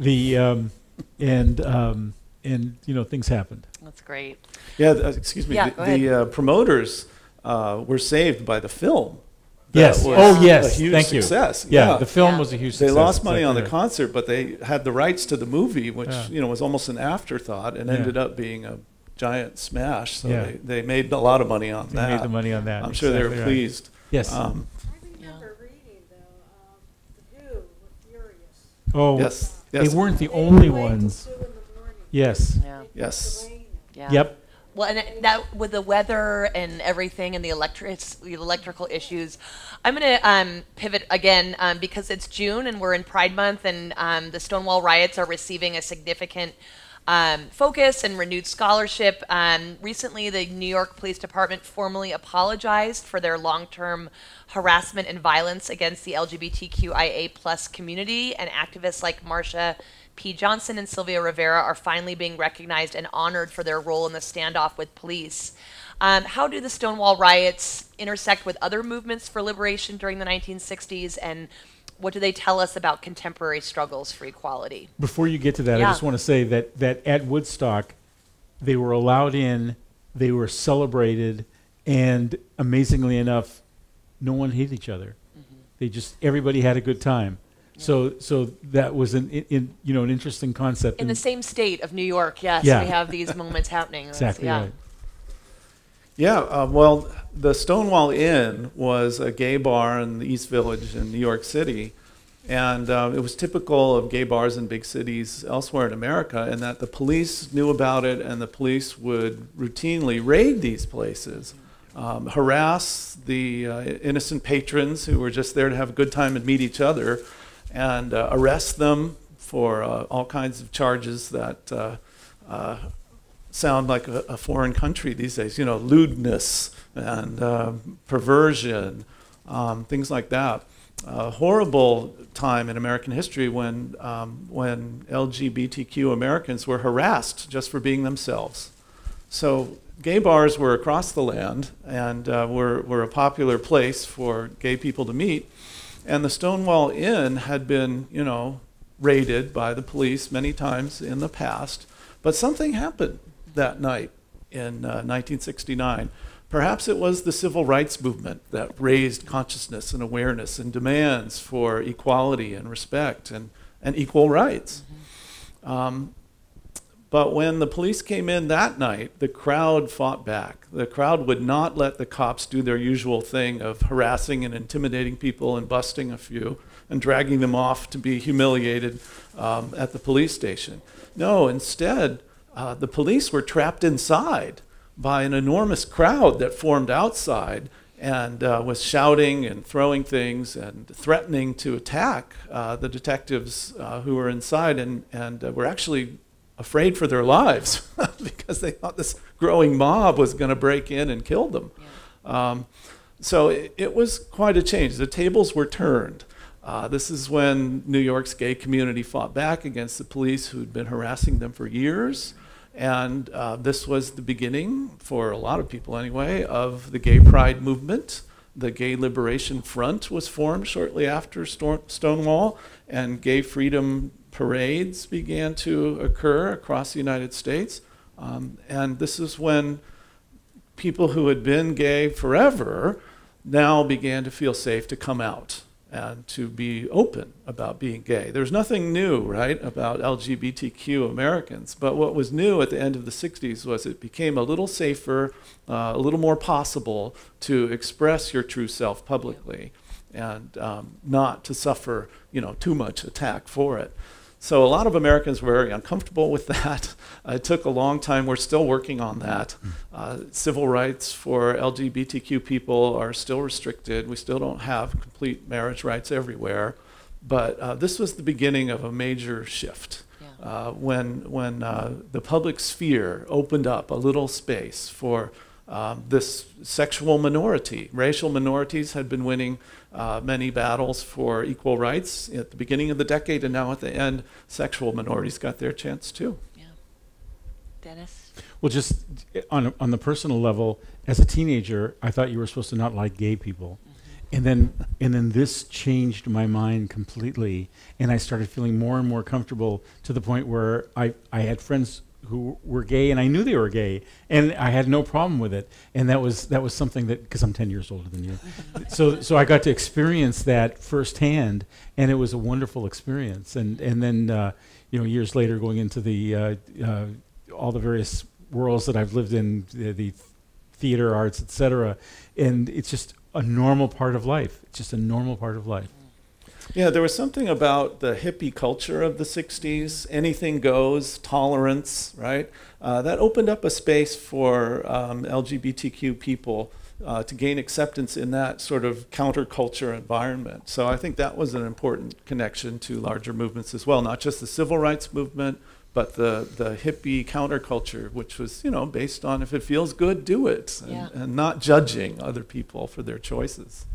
The um, and um, and you know things happened. That's great. Yeah, th- uh, excuse me. Yeah, the go ahead. the uh, promoters uh, were saved by the film. That Yes. was Oh, yes. A huge Thank you. success. Yeah, the film Yeah. was a huge success. They success. lost money on the concert, but they had the rights to the movie, which Yeah. you know was almost an afterthought, and Yeah. ended up being a giant smash. So Yeah. they, they made a lot of money on They that. made the money on that. I'm sure they were right. pleased. Yes. Um, I remember reading though, um, the Who were furious. oh, yes. yes. they weren't the They only waited till ones. in the. Yes. Yeah. Yes. the rain in. Yeah. Yep. Well, and it- that with the weather and everything and the electric the electrical issues, I'm gonna um, pivot again um, because it's June and we're in Pride Month and um, the Stonewall riots are receiving a significant um, focus and renewed scholarship. Um, recently, the New York Police Department formally apologized for their long-term harassment and violence against the LGBTQIA plus community, and activists like Marsha P. Johnson and Sylvia Rivera are finally being recognized and honored for their role in the standoff with police. Um, how do the Stonewall riots intersect with other movements for liberation during the 1960s, and what do they tell us about contemporary struggles for equality? Before you get to that, I just want to say that that at Woodstock, they were allowed in, they were celebrated, and amazingly enough, no one hated each other. Mm-hmm. They just everybody had a good time. So so that was an in, in, you know an interesting concept. In the same state of New York, yes, Yeah. we have these moments happening. Exactly yeah. right. Yeah, uh, well, the Stonewall Inn was a gay bar in the East Village in New York City. And uh, it was typical of gay bars in big cities elsewhere in America, in that the police knew about it and the police would routinely raid these places, um, harass the uh, innocent patrons who were just there to have a good time and meet each other, and uh, arrest them for uh, all kinds of charges that uh, sound like a, a foreign country these days. You know, lewdness and uh, perversion, um, things like that. A horrible time in American history when um, when LGBTQ Americans were harassed just for being themselves. So gay bars were across the land and uh, were, were a popular place for gay people to meet. And the Stonewall Inn had been, you know, raided by the police many times in the past. But something happened that night in uh, 1969. Perhaps it was the civil rights movement that raised consciousness and awareness and demands for equality and respect and, and equal rights. Um, but when the police came in that night, the crowd fought back. The crowd would not let the cops do their usual thing of harassing and intimidating people and busting a few and dragging them off to be humiliated um, at the police station. No, instead, uh, the police were trapped inside by an enormous crowd that formed outside and uh, was shouting and throwing things and threatening to attack uh, the detectives uh, who were inside and, and uh, were actually afraid for their lives (laughs) because they thought this growing mob was going to break in and kill them. Um, so it, it, was quite a change. The tables were turned. Uh, this is when New York's gay community fought back against the police who'd been harassing them for years. And uh, this was the beginning, for a lot of people anyway, of the gay pride movement. The Gay Liberation Front was formed shortly after Stonewall, and gay freedom parades began to occur across the United States. Um, and this is when people who had been gay forever now began to feel safe to come out and to be open about being gay. There's nothing new, right, about LGBTQ Americans, but what was new at the end of the 60s was it became a little safer, uh, a little more possible to express your true self publicly and um, not to suffer, you know, too much attack for it. So a lot of Americans were very uncomfortable with that. Uh, (laughs) it took a long time. We're still working on that. Uh, civil rights for LGBTQ people are still restricted. We still don't have complete marriage rights everywhere. But uh, this was the beginning of a major shift. Yeah. Uh, when when uh, the public sphere opened up a little space for um, this sexual minority. Racial minorities had been winning uh, many battles for equal rights at the beginning of the decade, and now at the end, sexual minorities got their chance too. Yeah. Dennis? Well, just on, on the personal level, as a teenager, I thought you were supposed to not like gay people. Mm-hmm. And then, and then this changed my mind completely, and I started feeling more and more comfortable to the point where I, I had friends who were gay, and I knew they were gay, and I had no problem with it. And that was that was something that because I'm 10 years older than you, (laughs) so so I got to experience that firsthand, and it was a wonderful experience. And and then uh, you know years later, going into the uh, uh, all the various worlds that I've lived in, the, the theater arts, etc., and it's just a normal part of life. It's just a normal part of life. Yeah, there was something about the hippie culture of the 60s, anything goes, tolerance, right? Uh, that opened up a space for um, LGBTQ people uh, to gain acceptance in that sort of counterculture environment. So I think that was an important connection to larger movements as well, not just the civil rights movement, but the, the hippie counterculture, which was, you know, based on if it feels good, do it, and, yeah. and not judging other people for their choices.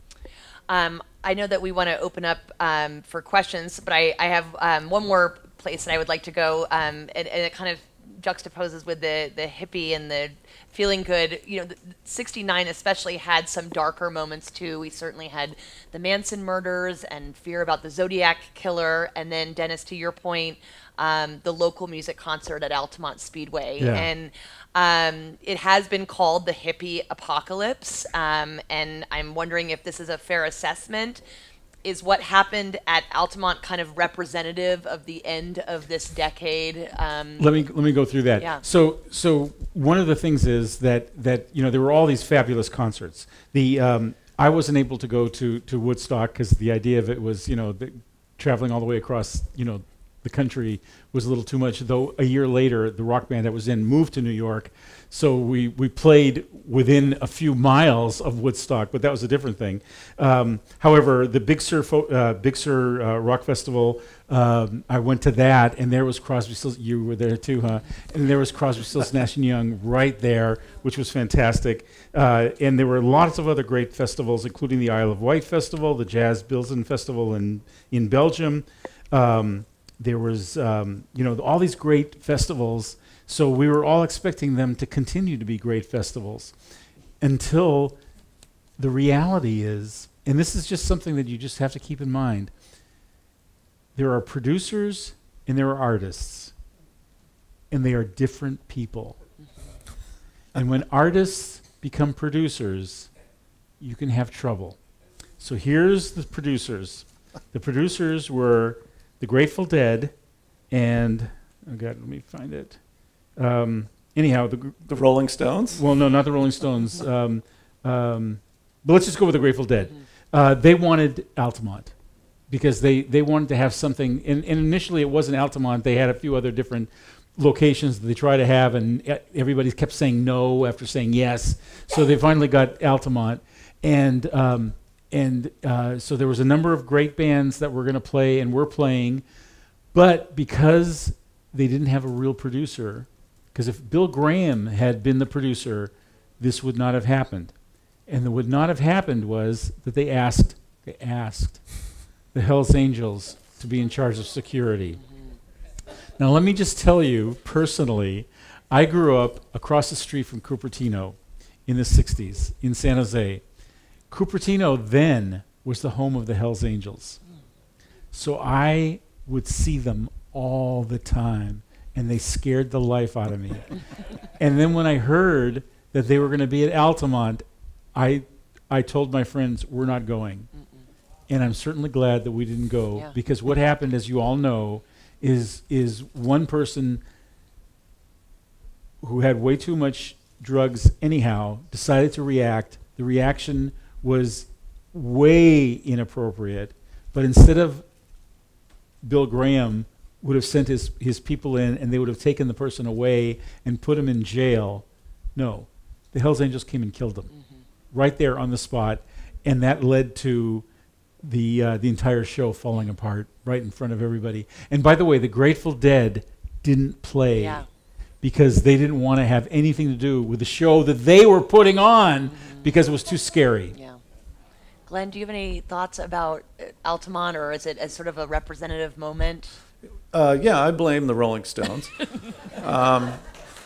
Um, I know that we want to open up um, for questions, but I, I have um, one more place that I would like to go, um, and, and, it kind of juxtaposes with the the hippie and the feeling good. You know, '69 especially had some darker moments too. We certainly had the Manson murders and fear about the Zodiac killer, and then Dennis, to your point, um, the local music concert at Altamont Speedway, yeah. and um, it has been called the hippie apocalypse, um, and I'm wondering if this is a fair assessment. Is what happened at Altamont kind of representative of the end of this decade? Um, let me let me go through that. Yeah. So so one of the things is that that you know there were all these fabulous concerts. The um, I wasn't able to go to to Woodstock because the idea of it was you know the, traveling all the way across you know the country was a little too much. Though a year later, the rock band that was in moved to New York, so we we played within a few miles of Woodstock, but that was a different thing. Um, however, the Big Sur uh, Big Sur uh, Rock Festival, um, I went to that, and there was Crosby, Stills. You were there too, huh? And there was Crosby, Stills, Nash and Young right there, which was fantastic. Uh, and there were lots of other great festivals, including the Isle of Wight Festival, the Jazz Bilzen Festival in in Belgium. Um, there was, um, you know, all these great festivals. So we were all expecting them to continue to be great festivals until the reality is, and this is just something that you just have to keep in mind there are producers and there are artists, and they are different people. and when artists become producers, you can have trouble. So here's the producers. The producers were the Grateful Dead, and oh God, let me find it. Um, anyhow, the, the Rolling Stones. Well, no, not the Rolling Stones. (laughs) Um, um, but let's just go with the Grateful Dead. Uh, they wanted Altamont because they, they wanted to have something. And, and, initially, it wasn't Altamont. They had a few other different locations that they try to have, and everybody kept saying no after saying yes. So they finally got Altamont, and um, and uh, so there was a number of great bands that were going to play and were playing, but because they didn't have a real producer, because if Bill Graham had been the producer, this would not have happened. And what would not have happened was that they asked they asked the Hells Angels to be in charge of security. Now, let me just tell you personally, I grew up across the street from Cupertino in the 60s in San Jose. Cupertino then was the home of the Hells Angels. So I would see them all the time, and they scared the life out of me. (laughs) and then when I heard that they were going to be at Altamont, I, I told my friends, we're not going. And I'm certainly glad that we didn't go Yeah. because what happened, as you all know, is is one person who had way too much drugs anyhow decided to react. The reaction was way inappropriate, but instead of Bill Graham would have sent his, his people in and they would have taken the person away and put him in jail. No, the Hells Angels came and killed him right there on the spot, and that led to the uh, the entire show falling apart right in front of everybody. And by the way, the Grateful Dead didn't play Yeah. because they didn't want to have anything to do with the show that they were putting on because it was too scary. Yeah. Glen, do you have any thoughts about uh, Altamont, or is it as sort of a representative moment? Uh, yeah, I blame the Rolling Stones. (laughs)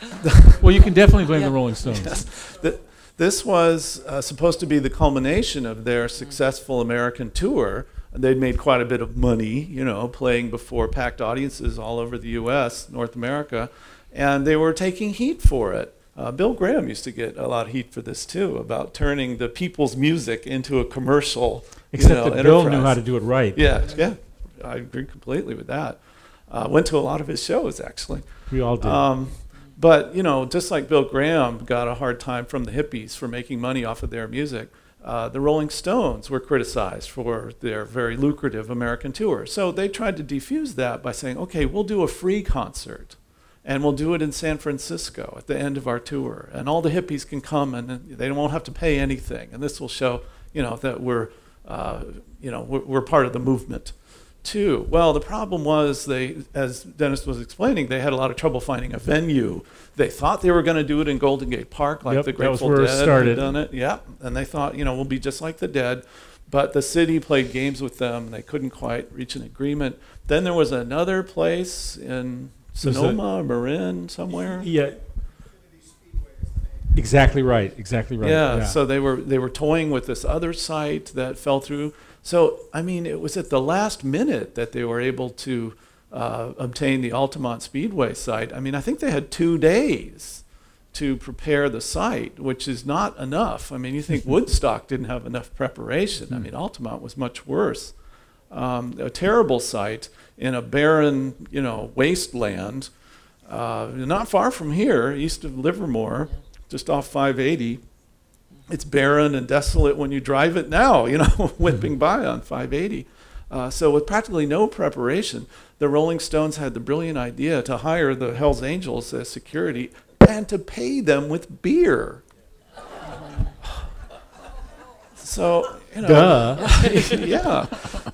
(laughs) Well, you can definitely blame the Rolling Stones. Th- This was uh, supposed to be the culmination of their successful American tour. They'd made quite a bit of money, you know, playing before packed audiences all over the U.S., North America, and they were taking heat for it. Uh, Bill Graham used to get a lot of heat for this too, about turning the people's music into a commercial. you Except know, that Bill knew how to do it right. Yeah, yeah, I agree completely with that. Uh, went to a lot of his shows actually. We all did. Um, but you know, just like Bill Graham got a hard time from the hippies for making money off of their music, uh, the Rolling Stones were criticized for their very lucrative American tour. So they tried to defuse that by saying, "Okay, we'll do a free concert, and we'll do it in San Francisco at the end of our tour, and all the hippies can come and they won't have to pay anything, and this will show, you know, that we're, uh, you know, we're, we're part of the movement." too. Well, the problem was they, as Dennis was explaining, they had a lot of trouble finding a venue. They thought they were going to do it in Golden Gate Park, like Yep, the that was Grateful where it Dead started. had done it. Yeah, and they thought, you know, we'll be just like the Dead. But the city played games with them. and They couldn't quite reach an agreement. Then there was another place in Sonoma, Marin, somewhere. yeah. Exactly right. Exactly right. Yeah, so they were they were toying with this other site that fell through. So I mean, it was at the last minute that they were able to uh, obtain the Altamont Speedway site. I mean, I think they had two days to prepare the site, which is not enough. I mean, you think (laughs) Woodstock didn't have enough preparation. I mean, Altamont was much worse. Um, a terrible site in a barren, you know, wasteland, uh, not far from here, east of Livermore, just off 580 it's barren and desolate when you drive it now, (laughs) you know, whipping by on 580. Uh, so with practically no preparation, the Rolling Stones had the brilliant idea to hire the Hells Angels as security and to pay them with beer. (laughs) So, you know, Duh. (laughs) yeah.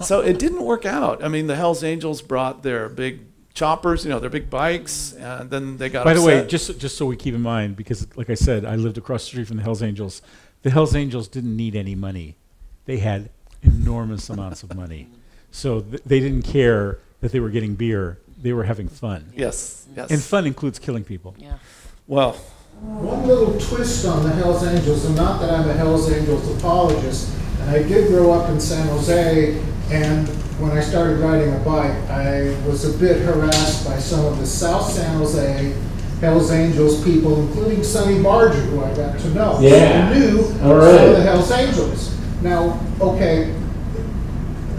So it didn't work out. I mean, the Hells Angels brought their big choppers, you know, their big bikes, and then they got. By the way, just just so we keep in mind, because like I said, I lived across the street from the Hells Angels. The Hells Angels didn't need any money; they had enormous amounts of money, so th- they didn't care that they were getting beer. They were having fun, yes, yes. and fun includes killing people. Yeah. well, One little twist on the Hells Angels, and not that I'm a Hells Angels apologist, and I did grow up in San Jose, and when I started riding a bike, I was a bit harassed by some of the South San Jose Hells Angels people, including Sonny Barger, who I got to know. Yeah. I knew All some of the Hells Angels. Now, okay,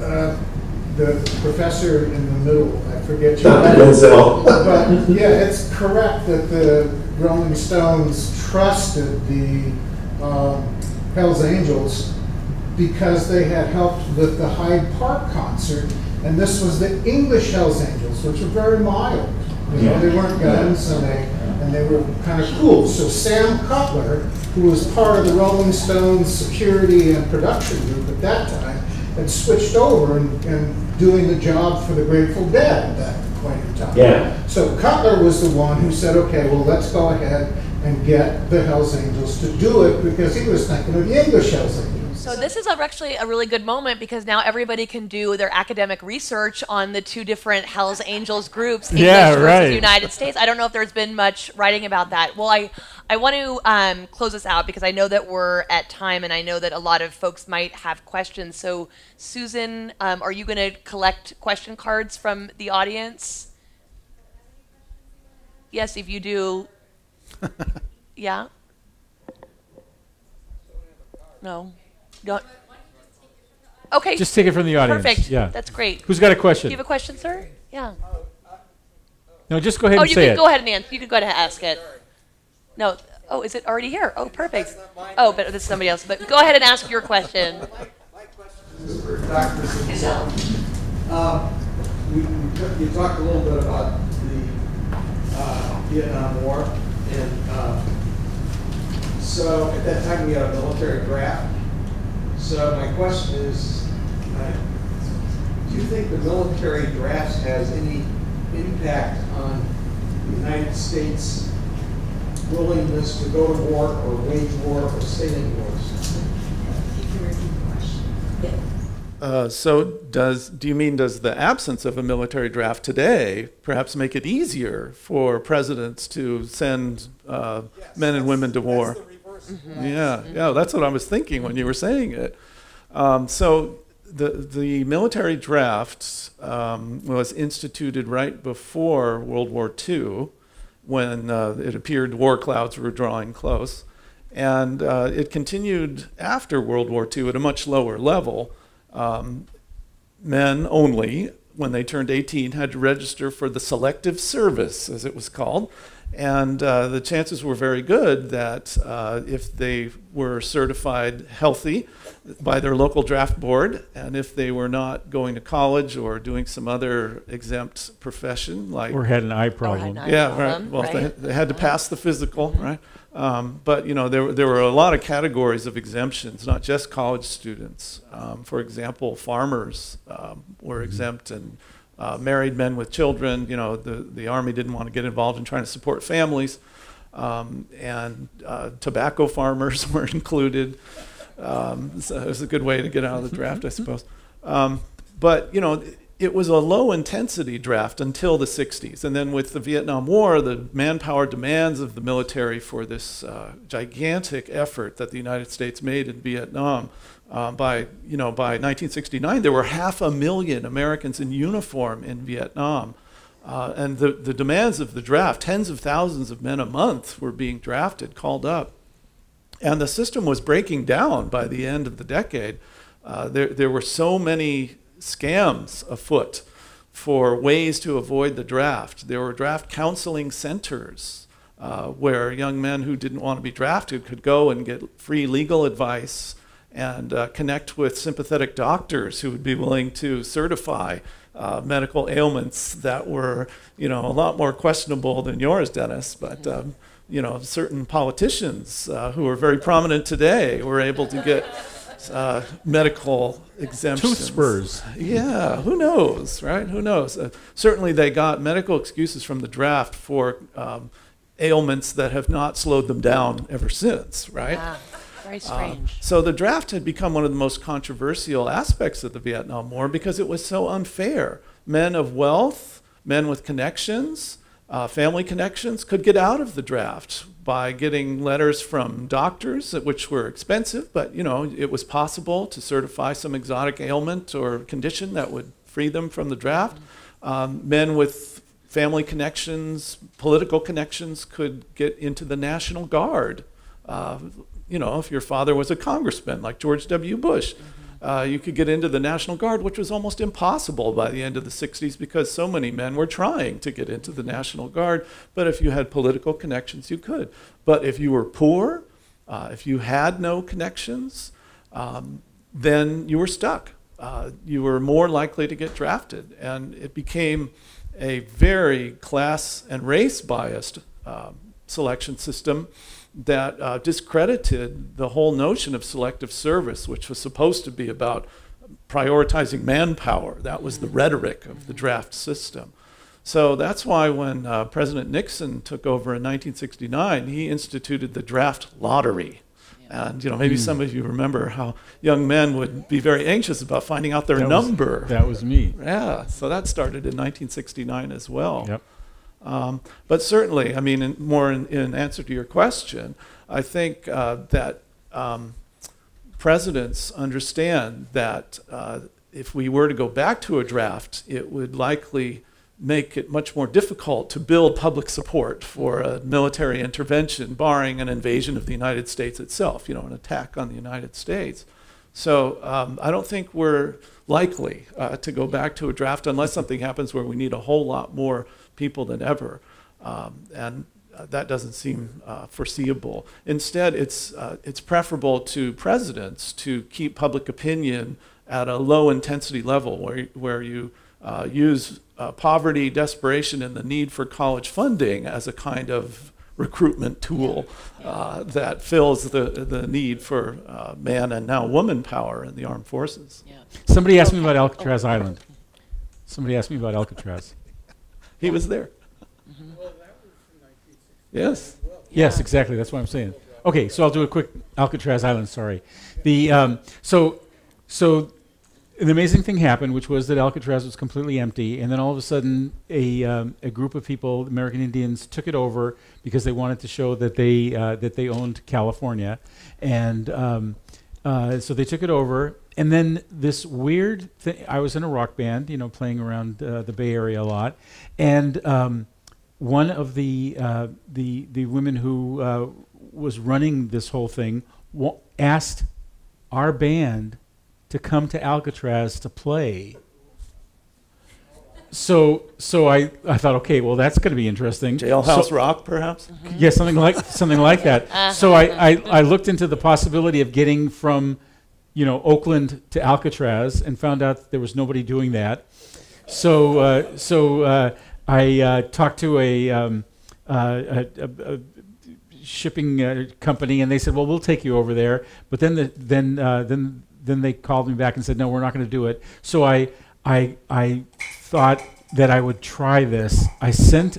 uh, the professor in the middle, I forget your name. Gendzel. But yeah, it's correct that the Rolling Stones trusted the um, Hells Angels because they had helped with the Hyde Park concert, and this was the English Hells Angels, which are very mild. You know, they weren't guns and they, and they were kind of cool. So Sam Cutler, who was part of the Rolling Stones security and production group at that time, had switched over and, and doing the job for the Grateful Dead at that point in time. Yeah. So Cutler was the one who said, okay, well, let's go ahead and get the Hells Angels to do it because he was thinking of the English Hells Angels. So this is actually a really good moment because now everybody can do their academic research on the two different Hell's Angels groups, English Yeah, versus right. United States. I don't know if there's been much writing about that. Well, I I want to um, close this out because I know that we're at time and I know that a lot of folks might have questions. So Susan, um, are you going to collect question cards from the audience? Yes, if you do. (laughs) yeah. No. Don't. Okay. Just take it from the audience. Perfect. Yeah. That's great. Who's got a Do question? you have a question, sir? Yeah. No, just go ahead Oh, and you can go ahead and answer. You can go ahead and ask it. No. Oh, is it already here? Oh, perfect. Oh, but this is somebody else. But go ahead and ask your question. This is for Dr. Simpson. Um, we, we- you talked a little bit about the uh, Vietnam War, and uh, so at that time we had a military draft. So my question is, uh, do you think the military draft has any impact on the United States' willingness to go to war or wage war or stay in wars? Uh, so does do you mean does the absence of a military draft today perhaps make it easier for presidents to send uh, men and women to war? Yeah, yeah, that's what I was thinking when you were saying it. Um, so the the military draft um, was instituted right before World War II, when uh, it appeared war clouds were drawing close, and uh, it continued after World War II at a much lower level. Um, men only, when they turned 18, had to register for the selective service, as it was called. And uh, the chances were very good that uh, if they were certified healthy by their local draft board, and if they were not going to college or doing some other exempt profession like Or had an eye problem. eye yeah, problem, right. Well, They, right? they had to pass the physical, right? Um, but you know, there were- there were a lot of categories of exemptions, not just college students. Um, for example, farmers um, were exempt, and uh, married men with children. You know, the the army didn't want to get involved in trying to support families, um, and uh, tobacco farmers (laughs) were included. Um, so it was a good way to get out of the draft, I suppose. Um, but you know, it was a low intensity draft until the 60s, and then with the Vietnam War, the manpower demands of the military for this uh, gigantic effort that the United States made in Vietnam. Uh, by you know, by 1969, there were half a million Americans in uniform in Vietnam. Uh, and the, the demands of the draft, tens of thousands of men a month were being drafted, called up. And the system was breaking down by the end of the decade. Uh, there, there were so many scams afoot for ways to avoid the draft. There were draft counseling centers uh, where young men who didn't want to be drafted could go and get free legal advice and uh, connect with sympathetic doctors who would be willing to certify uh, medical ailments that were, you know, a lot more questionable than yours, Dennis. But um, you know, certain politicians uh, who are very prominent today were able to get uh, medical exemptions. Tooth spurs. Yeah, who knows, right? Who knows? Uh, certainly, they got medical excuses from the draft for um, ailments that have not slowed them down ever since, right? Ah, very Um, strange. so the draft had become one of the most controversial aspects of the Vietnam War because it was so unfair. Men of wealth, men with connections, uh, family connections could get out of the draft by getting letters from doctors, uh, which were expensive, but you know it was possible to certify some exotic ailment or condition that would free them from the draft. Um, men with family connections, political connections could get into the National Guard. Uh, you know, if your father was a congressman like George W. Bush, uh, you could get into the National Guard, which was almost impossible by the end of the 60s because so many men were trying to get into the National Guard. But if you had political connections, you could. But if you were poor, uh, if you had no connections, um, then you were stuck. Uh, you were more likely to get drafted. And it became a very class and race biased um, selection system that uh, discredited the whole notion of selective service, which was supposed to be about prioritizing manpower. That was the rhetoric of the draft system. So that's why when uh, President Nixon took over in 1969, he instituted the draft lottery. And you know, maybe some of you remember how young men would be very anxious about finding out their That was- number. that was me. Yeah, so that started in 1969 as well. Yep. Um, but certainly, I mean, in, more in, in answer to your question, I think uh, that um, presidents understand that uh, if we were to go back to a draft, it would likely make it much more difficult to build public support for a military intervention, barring an invasion of the United States itself, you know, an attack on the United States. So um, I don't think we're likely uh, to go back to a draft unless something happens where we need a whole lot more people than ever. Um, and uh, that doesn't seem uh, foreseeable. Instead, it's, uh, it's preferable to presidents to keep public opinion at a low intensity level where, where you uh, use uh, poverty, desperation, and the need for college funding as a kind of recruitment tool uh, that fills the, the need for uh, man and now woman power in the armed forces. Somebody asked me about Alcatraz Island. Somebody asked me about Alcatraz. He was there. Yes. Yes, exactly. That's what I'm saying. Okay, so I'll do a quick Alcatraz Island. Sorry. The um, so so an amazing thing happened, which was that Alcatraz was completely empty, and then all of a sudden, a um, a group of people, American Indians, took it over because they wanted to show that they uh, that they owned California, and um, uh, so they took it over. And then this weird thing. I was in a rock band, you know, playing around uh, the Bay Area a lot, and um, one of the uh, the the women who uh, was running this whole thing wa- asked our band to come to Alcatraz to play. So so I, I thought okay well that's going to be interesting Jailhouse So- Rock, perhaps? yeah, something like something like that. (laughs) So I, I, I looked into the possibility of getting from, you know, Oakland to Alcatraz and found out there was nobody doing that. So uh, so uh, I uh, talked to a, um, uh, a, a, a shipping uh, company and they said, well, we'll take you over there. But then the, then uh, then then they called me back and said, no, we're not going to do it. So I I I thought that I would try this. I sent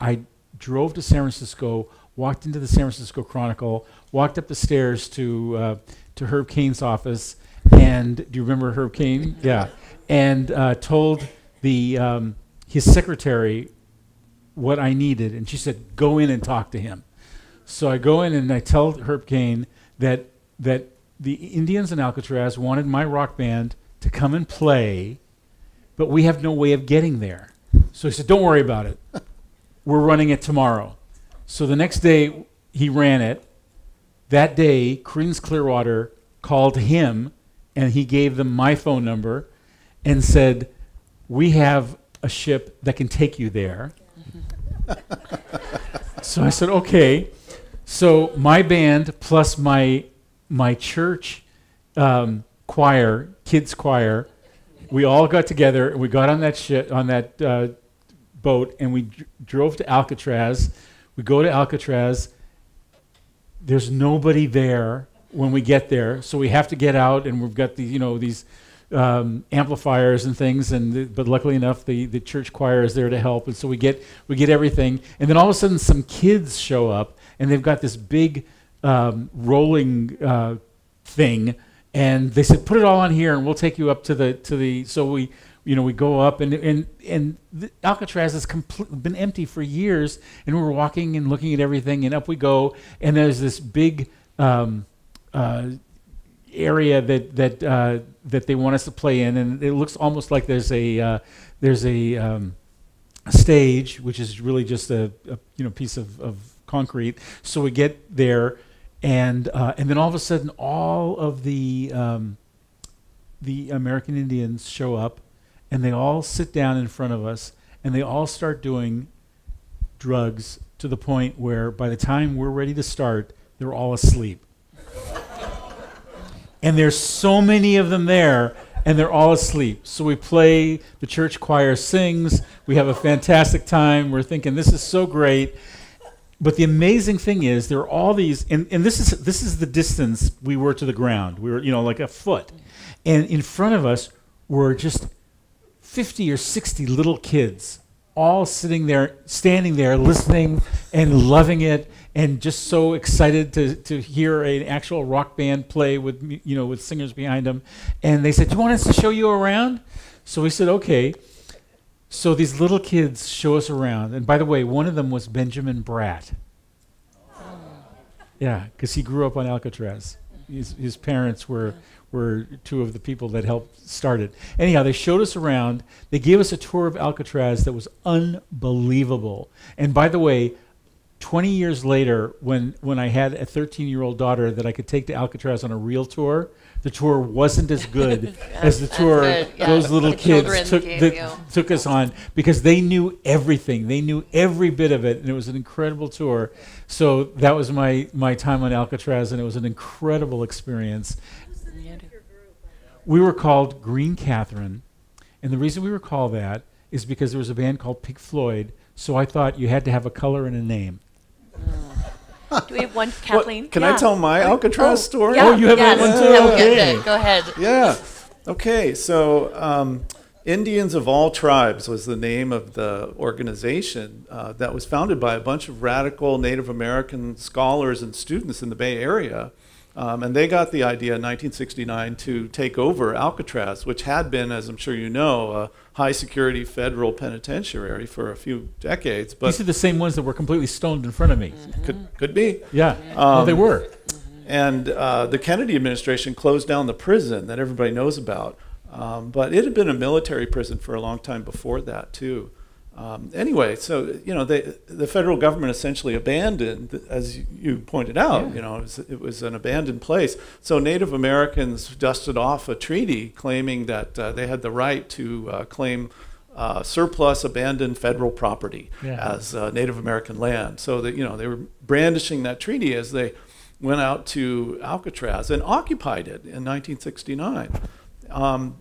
I drove to San Francisco, walked into the San Francisco Chronicle, walked up the stairs to to Herb Caen's office, and do you remember Herb Caen? Yeah, and uh, told the um, his secretary what I needed, and she said, "Go in and talk to him." So I go in and I tell Herb Caen that that the Indians in Alcatraz wanted my rock band to come and play, but we have no way of getting there. So he said, "Don't worry about it. We're running it tomorrow." So the next day he ran it. That day, Creedence Clearwater called him, and he gave them my phone number, and said, "We have a ship that can take you there." (laughs) so I said, "Okay." So my band plus my my church um, choir, kids choir, we all got together and we got on that ship on that uh, boat and we dr- drove to Alcatraz. We go to Alcatraz. There's nobody there when we get there, so we have to get out, and we've got the you know these um, amplifiers and things. And but luckily enough, the, the church choir is there to help, and so we get we get everything. And then all of a sudden, some kids show up, and they've got this big um, rolling uh, thing, and they said, "Put it all on here, and we'll take you up to the to the." So we, you know, we go up, and and and Alcatraz has complete, been empty for years, and we're walking and looking at everything, and up we go, and there's this big. Um, uh, area that that uh, that they want us to play in, and it looks almost like there's a uh, there's a um, stage, which is really just a, a you know piece of, of concrete. So we get there, and uh, and then all of a sudden, all of the um, the American Indians show up, and they all sit down in front of us, and they all start doing drugs to the point where by the time we're ready to start, they're all asleep and there's so many of them there and they're all asleep. So we play, the church choir sings, we have a fantastic time. We're thinking, this is so great. But the amazing thing is, there are all these, and, and this is this is the distance we were to the ground. We were, you know, like a foot, and in front of us were just fifty or sixty little kids, all sitting there, standing there, listening and loving it, and just so excited to to hear an actual rock band play with you know with singers behind them. And they said, "Do you want us to show you around?" So we said, "Okay." So these little kids show us around, and by the way, one of them was Benjamin Bratt. Oh. Yeah, because he grew up on Alcatraz. His, his parents were were two of the people that helped start it. Anyhow, they showed us around. They gave us a tour of Alcatraz that was unbelievable. And by the way, 20 years later, when when I had a 13 year old daughter that I could take to Alcatraz on a real tour, the tour wasn't as good (laughs) as the tour yeah, those little the kids took you. took us on because they knew everything. They knew every bit of it, and it was an incredible tour. So that was my my time on Alcatraz, and it was an incredible experience. We were called Green Catherine, and the reason we were called that is because there was a band called Pink Floyd. So I thought you had to have a color and a name. Do we have one, What- Kathleen? can Yeah. I tell my Alcatraz Oh, story? Yeah, Oh, you have yes, one too? yeah, we'll Okay. Go ahead. (laughs) Yeah. Okay. So, um, Indians of All Tribes was the name of the organization uh, that was founded by a bunch of radical Native American scholars and students in the Bay Area. Um, and they got the idea in 1969 to take over Alcatraz, which had been, as I'm sure you know, a high security federal penitentiary for a few decades. But These are the same ones that were completely stoned in front of me. could, could be. Yeah, well, they Um, were. And uh, the Kennedy administration closed down the prison that everybody knows about. Um, but it had been a military prison for a long time before that, too. Um, anyway, so, you know, they, the federal government essentially abandoned, as you pointed out, Yeah. you know, it was, it was an abandoned place. So Native Americans dusted off a treaty claiming that uh, they had the right to uh, claim uh, surplus abandoned federal property Yeah. as uh, Native American land. So that, you know, they were brandishing that treaty as they went out to Alcatraz and occupied it in 1969. Um,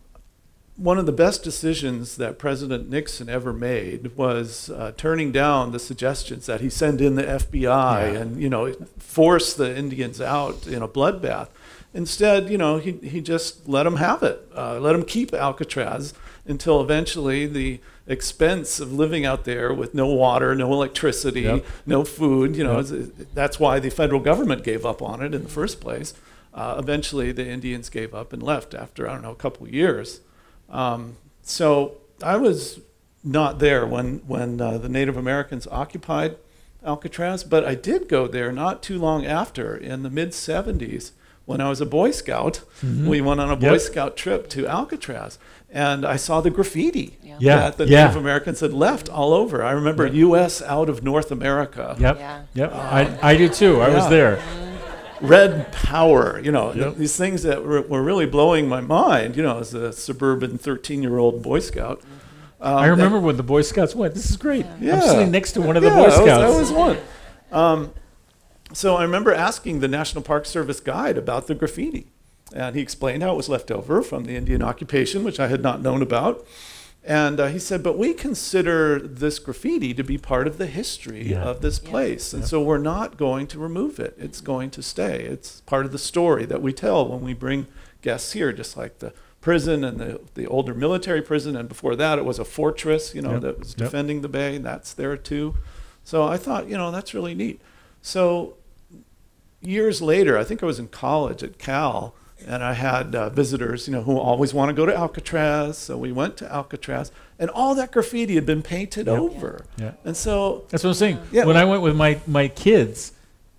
one of the best decisions that President Nixon ever made was uh, turning down the suggestions that he send in the FBI Yeah. and you know force the Indians out in a bloodbath. Instead, you know, he, he just let them have it, uh, let them keep Alcatraz until eventually the expense of living out there with no water, no electricity, Yep. no food, you know, Yep. that's why the federal government gave up on it in the first place. Uh, eventually, the Indians gave up and left after, I don't know, a couple of years. Um, so I was not there when, when uh, the Native Americans occupied Alcatraz, but I did go there not too long after in the mid 70s when I was a Boy Scout. We went on a Boy Yep. Scout trip to Alcatraz and I saw the graffiti Yeah, that the yeah. Native Americans had left all over. I remember U.S. out of North America. Yep. Yeah. Yep. I, I do too. I was Yeah. there. Red power, you know, Yep. these things that were, were really blowing my mind, you know, as a suburban 13 year old Boy Scout. Um, I remember when the Boy Scouts went. This is great. Yeah. I'm sitting next to one of the yeah, Boy I was- Scouts. I was, one. Um, so I remember asking the National Park Service guide about the graffiti. And he explained how it was left over from the Indian occupation, which I had not known about. And uh, he said, but we consider this graffiti to be part of the history Yeah. of this place. And so we're not going to remove it. It's going to stay. It's part of the story that we tell when we bring guests here, just like the prison and the, the older military prison. And before that, it was a fortress, you know, Yep. that was Yep. defending the bay. That's there too. So I thought, you know, that's really neat. So years later, I think I was in college at Cal, and I had uh, visitors, you know, who always want to go to Alcatraz. So we went to Alcatraz, and all that graffiti had been painted Yep. over. Yeah. And so That's what I'm saying. Yeah. When I went with my, my kids,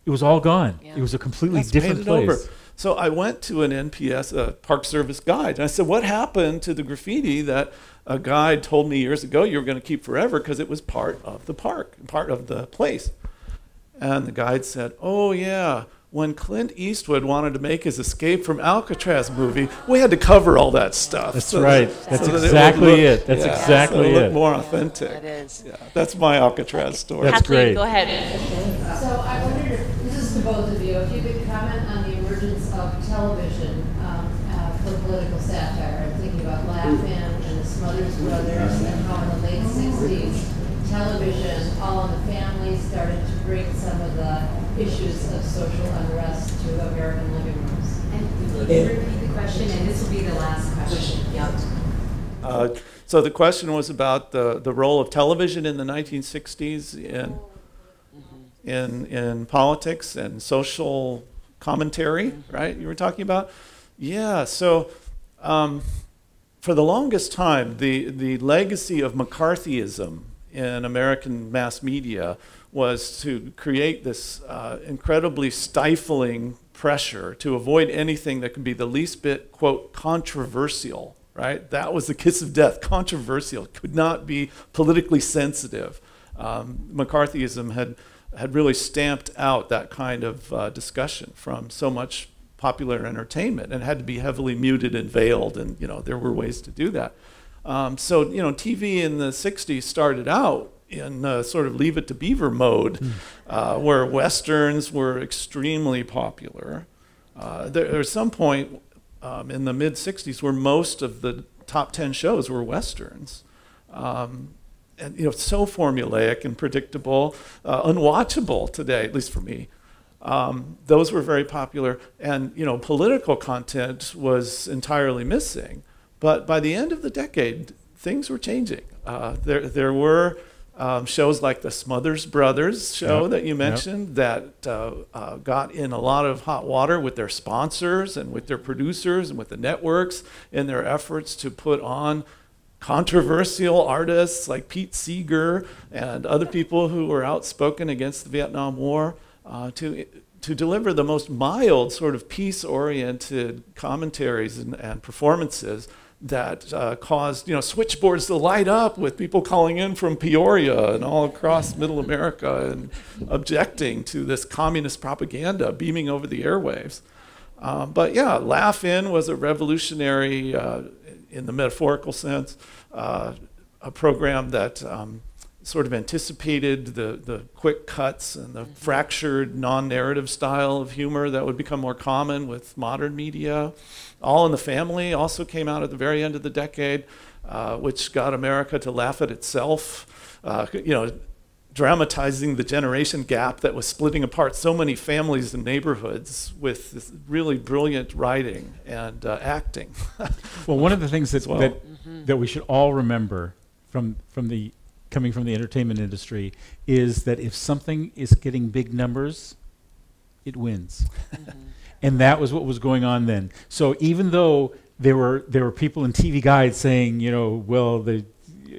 it was all gone. Yeah. It was a completely that's different painted place. over. So I went to an NPS, a Park Service guide, and I said, "What happened to the graffiti that a guide told me years ago you were going to keep forever because it was part of the park, part of the place?" And the guide said, "Oh yeah." When Clint Eastwood wanted to make his Escape from Alcatraz movie, we had to cover all that stuff. That's so right. that- That's so that would exactly look- it. That's yeah, exactly so look more authentic. That is. Yeah, that's my Alcatraz story. That's Kathleen, great. go ahead. So I wondered, if- this is to both of you, if you could comment on the emergence of television um, uh, the political satire. I'm thinking about Laugh-In and the Smothers Brothers and how in the late 60s, television, All in the Family started to bring some of the issues of social unrest to American living rooms. And would you repeat the question, and this will be the last question. Yep. Uh, so the question was about the, the role of television in the 1960s in, in, in politics and social commentary, right? You were talking about? Yeah, so um, for the longest time, the, the legacy of McCarthyism in American mass media was to create this uh, incredibly stifling pressure to avoid anything that could be the least bit, quote, controversial, right? That was the kiss of death, controversial, could not be politically sensitive. Um, McCarthyism had, had really stamped out that kind of uh, discussion from so much popular entertainment and had to be heavily muted and veiled, and you know there were ways to do that. Um, so you know, TV in the '60s started out in uh, sort of Leave It to Beaver mode, mm. uh, where westerns were extremely popular. Uh, there, there, was some point um, in the mid '60s where most of the top 10 shows were westerns. Um, and you know, so formulaic and predictable, uh, unwatchable today, at least for me. Um, those were very popular, and you know, political content was entirely missing. But by the end of the decade, things were changing. Uh, there, there were um, shows like the Smothers Brothers show yep. that you mentioned yep. that uh, uh, got in a lot of hot water with their sponsors and with their producers and with the networks in their efforts to put on controversial artists like Pete Seeger and other people who were outspoken against the Vietnam War uh, to to deliver the most mild sort of peace-oriented commentaries and, and performances that uh, caused you know switchboards to light up with people calling in from Peoria and all across Middle America and objecting to this communist propaganda beaming over the airwaves. Uh, but yeah, Laugh-In was a revolutionary, uh, in the metaphorical sense, uh, a program that um, sort of anticipated the, the quick cuts and the fractured non-narrative style of humor that would become more common with modern media. All in the Family also came out at the very end of the decade, uh, which got America to laugh at itself. Uh, you know, dramatizing the generation gap that was splitting apart so many families and neighborhoods with this really brilliant writing and uh, acting. (laughs) well, one of the things that, well. that, mm-hmm. that we should all remember from, from the coming from the entertainment industry is that if something is getting big numbers, it wins. Mm-hmm. and that was what was going on then. So even though there were there were people in TV guides saying, you know, well, the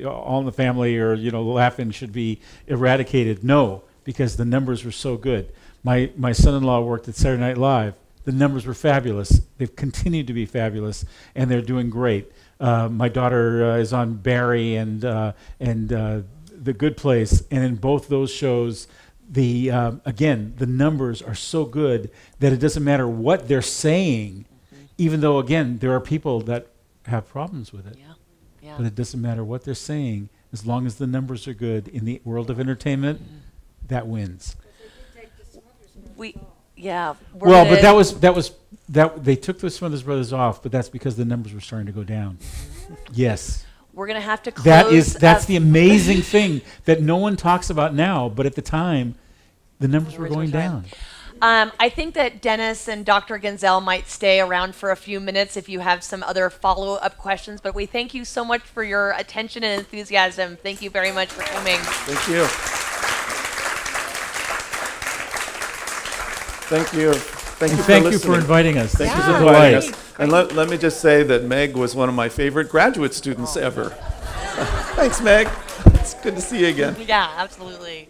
All in the Family or you know, Laugh-In should be eradicated. No, because the numbers were so good. My my son-in-law worked at Saturday Night Live. The numbers were fabulous. They've continued to be fabulous, and they're doing great. Uh, my daughter uh, is on Barry and uh, and uh, The Good Place, and in both those shows, the uh, again the numbers are so good that it doesn't matter what they're saying, mm-hmm. even though again there are people that have problems with it. Yeah. Yeah. But it doesn't matter what they're saying as long as the numbers are good in the world of entertainment. Mm-hmm. That wins. We yeah. Well, but that was that was that they took the Smothers Brothers off, but that's because the numbers were starting to go down. yes. We're gonna have to close. That is that's the amazing thing that no one talks about now, but at the time, the numbers were going down. Um, I think that Dennis and Dr. Gendzel might stay around for a few minutes if you have some other follow up questions. But we thank you so much for your attention and enthusiasm. Thank you very much for coming. Thank you. Thank you. Thank you, for, thank you for inviting us. Thank yeah. you for inviting us. And let, let me just say that Meg was one of my favorite graduate students ever. (laughs) Thanks, Meg. It's good to see you again. Yeah, absolutely.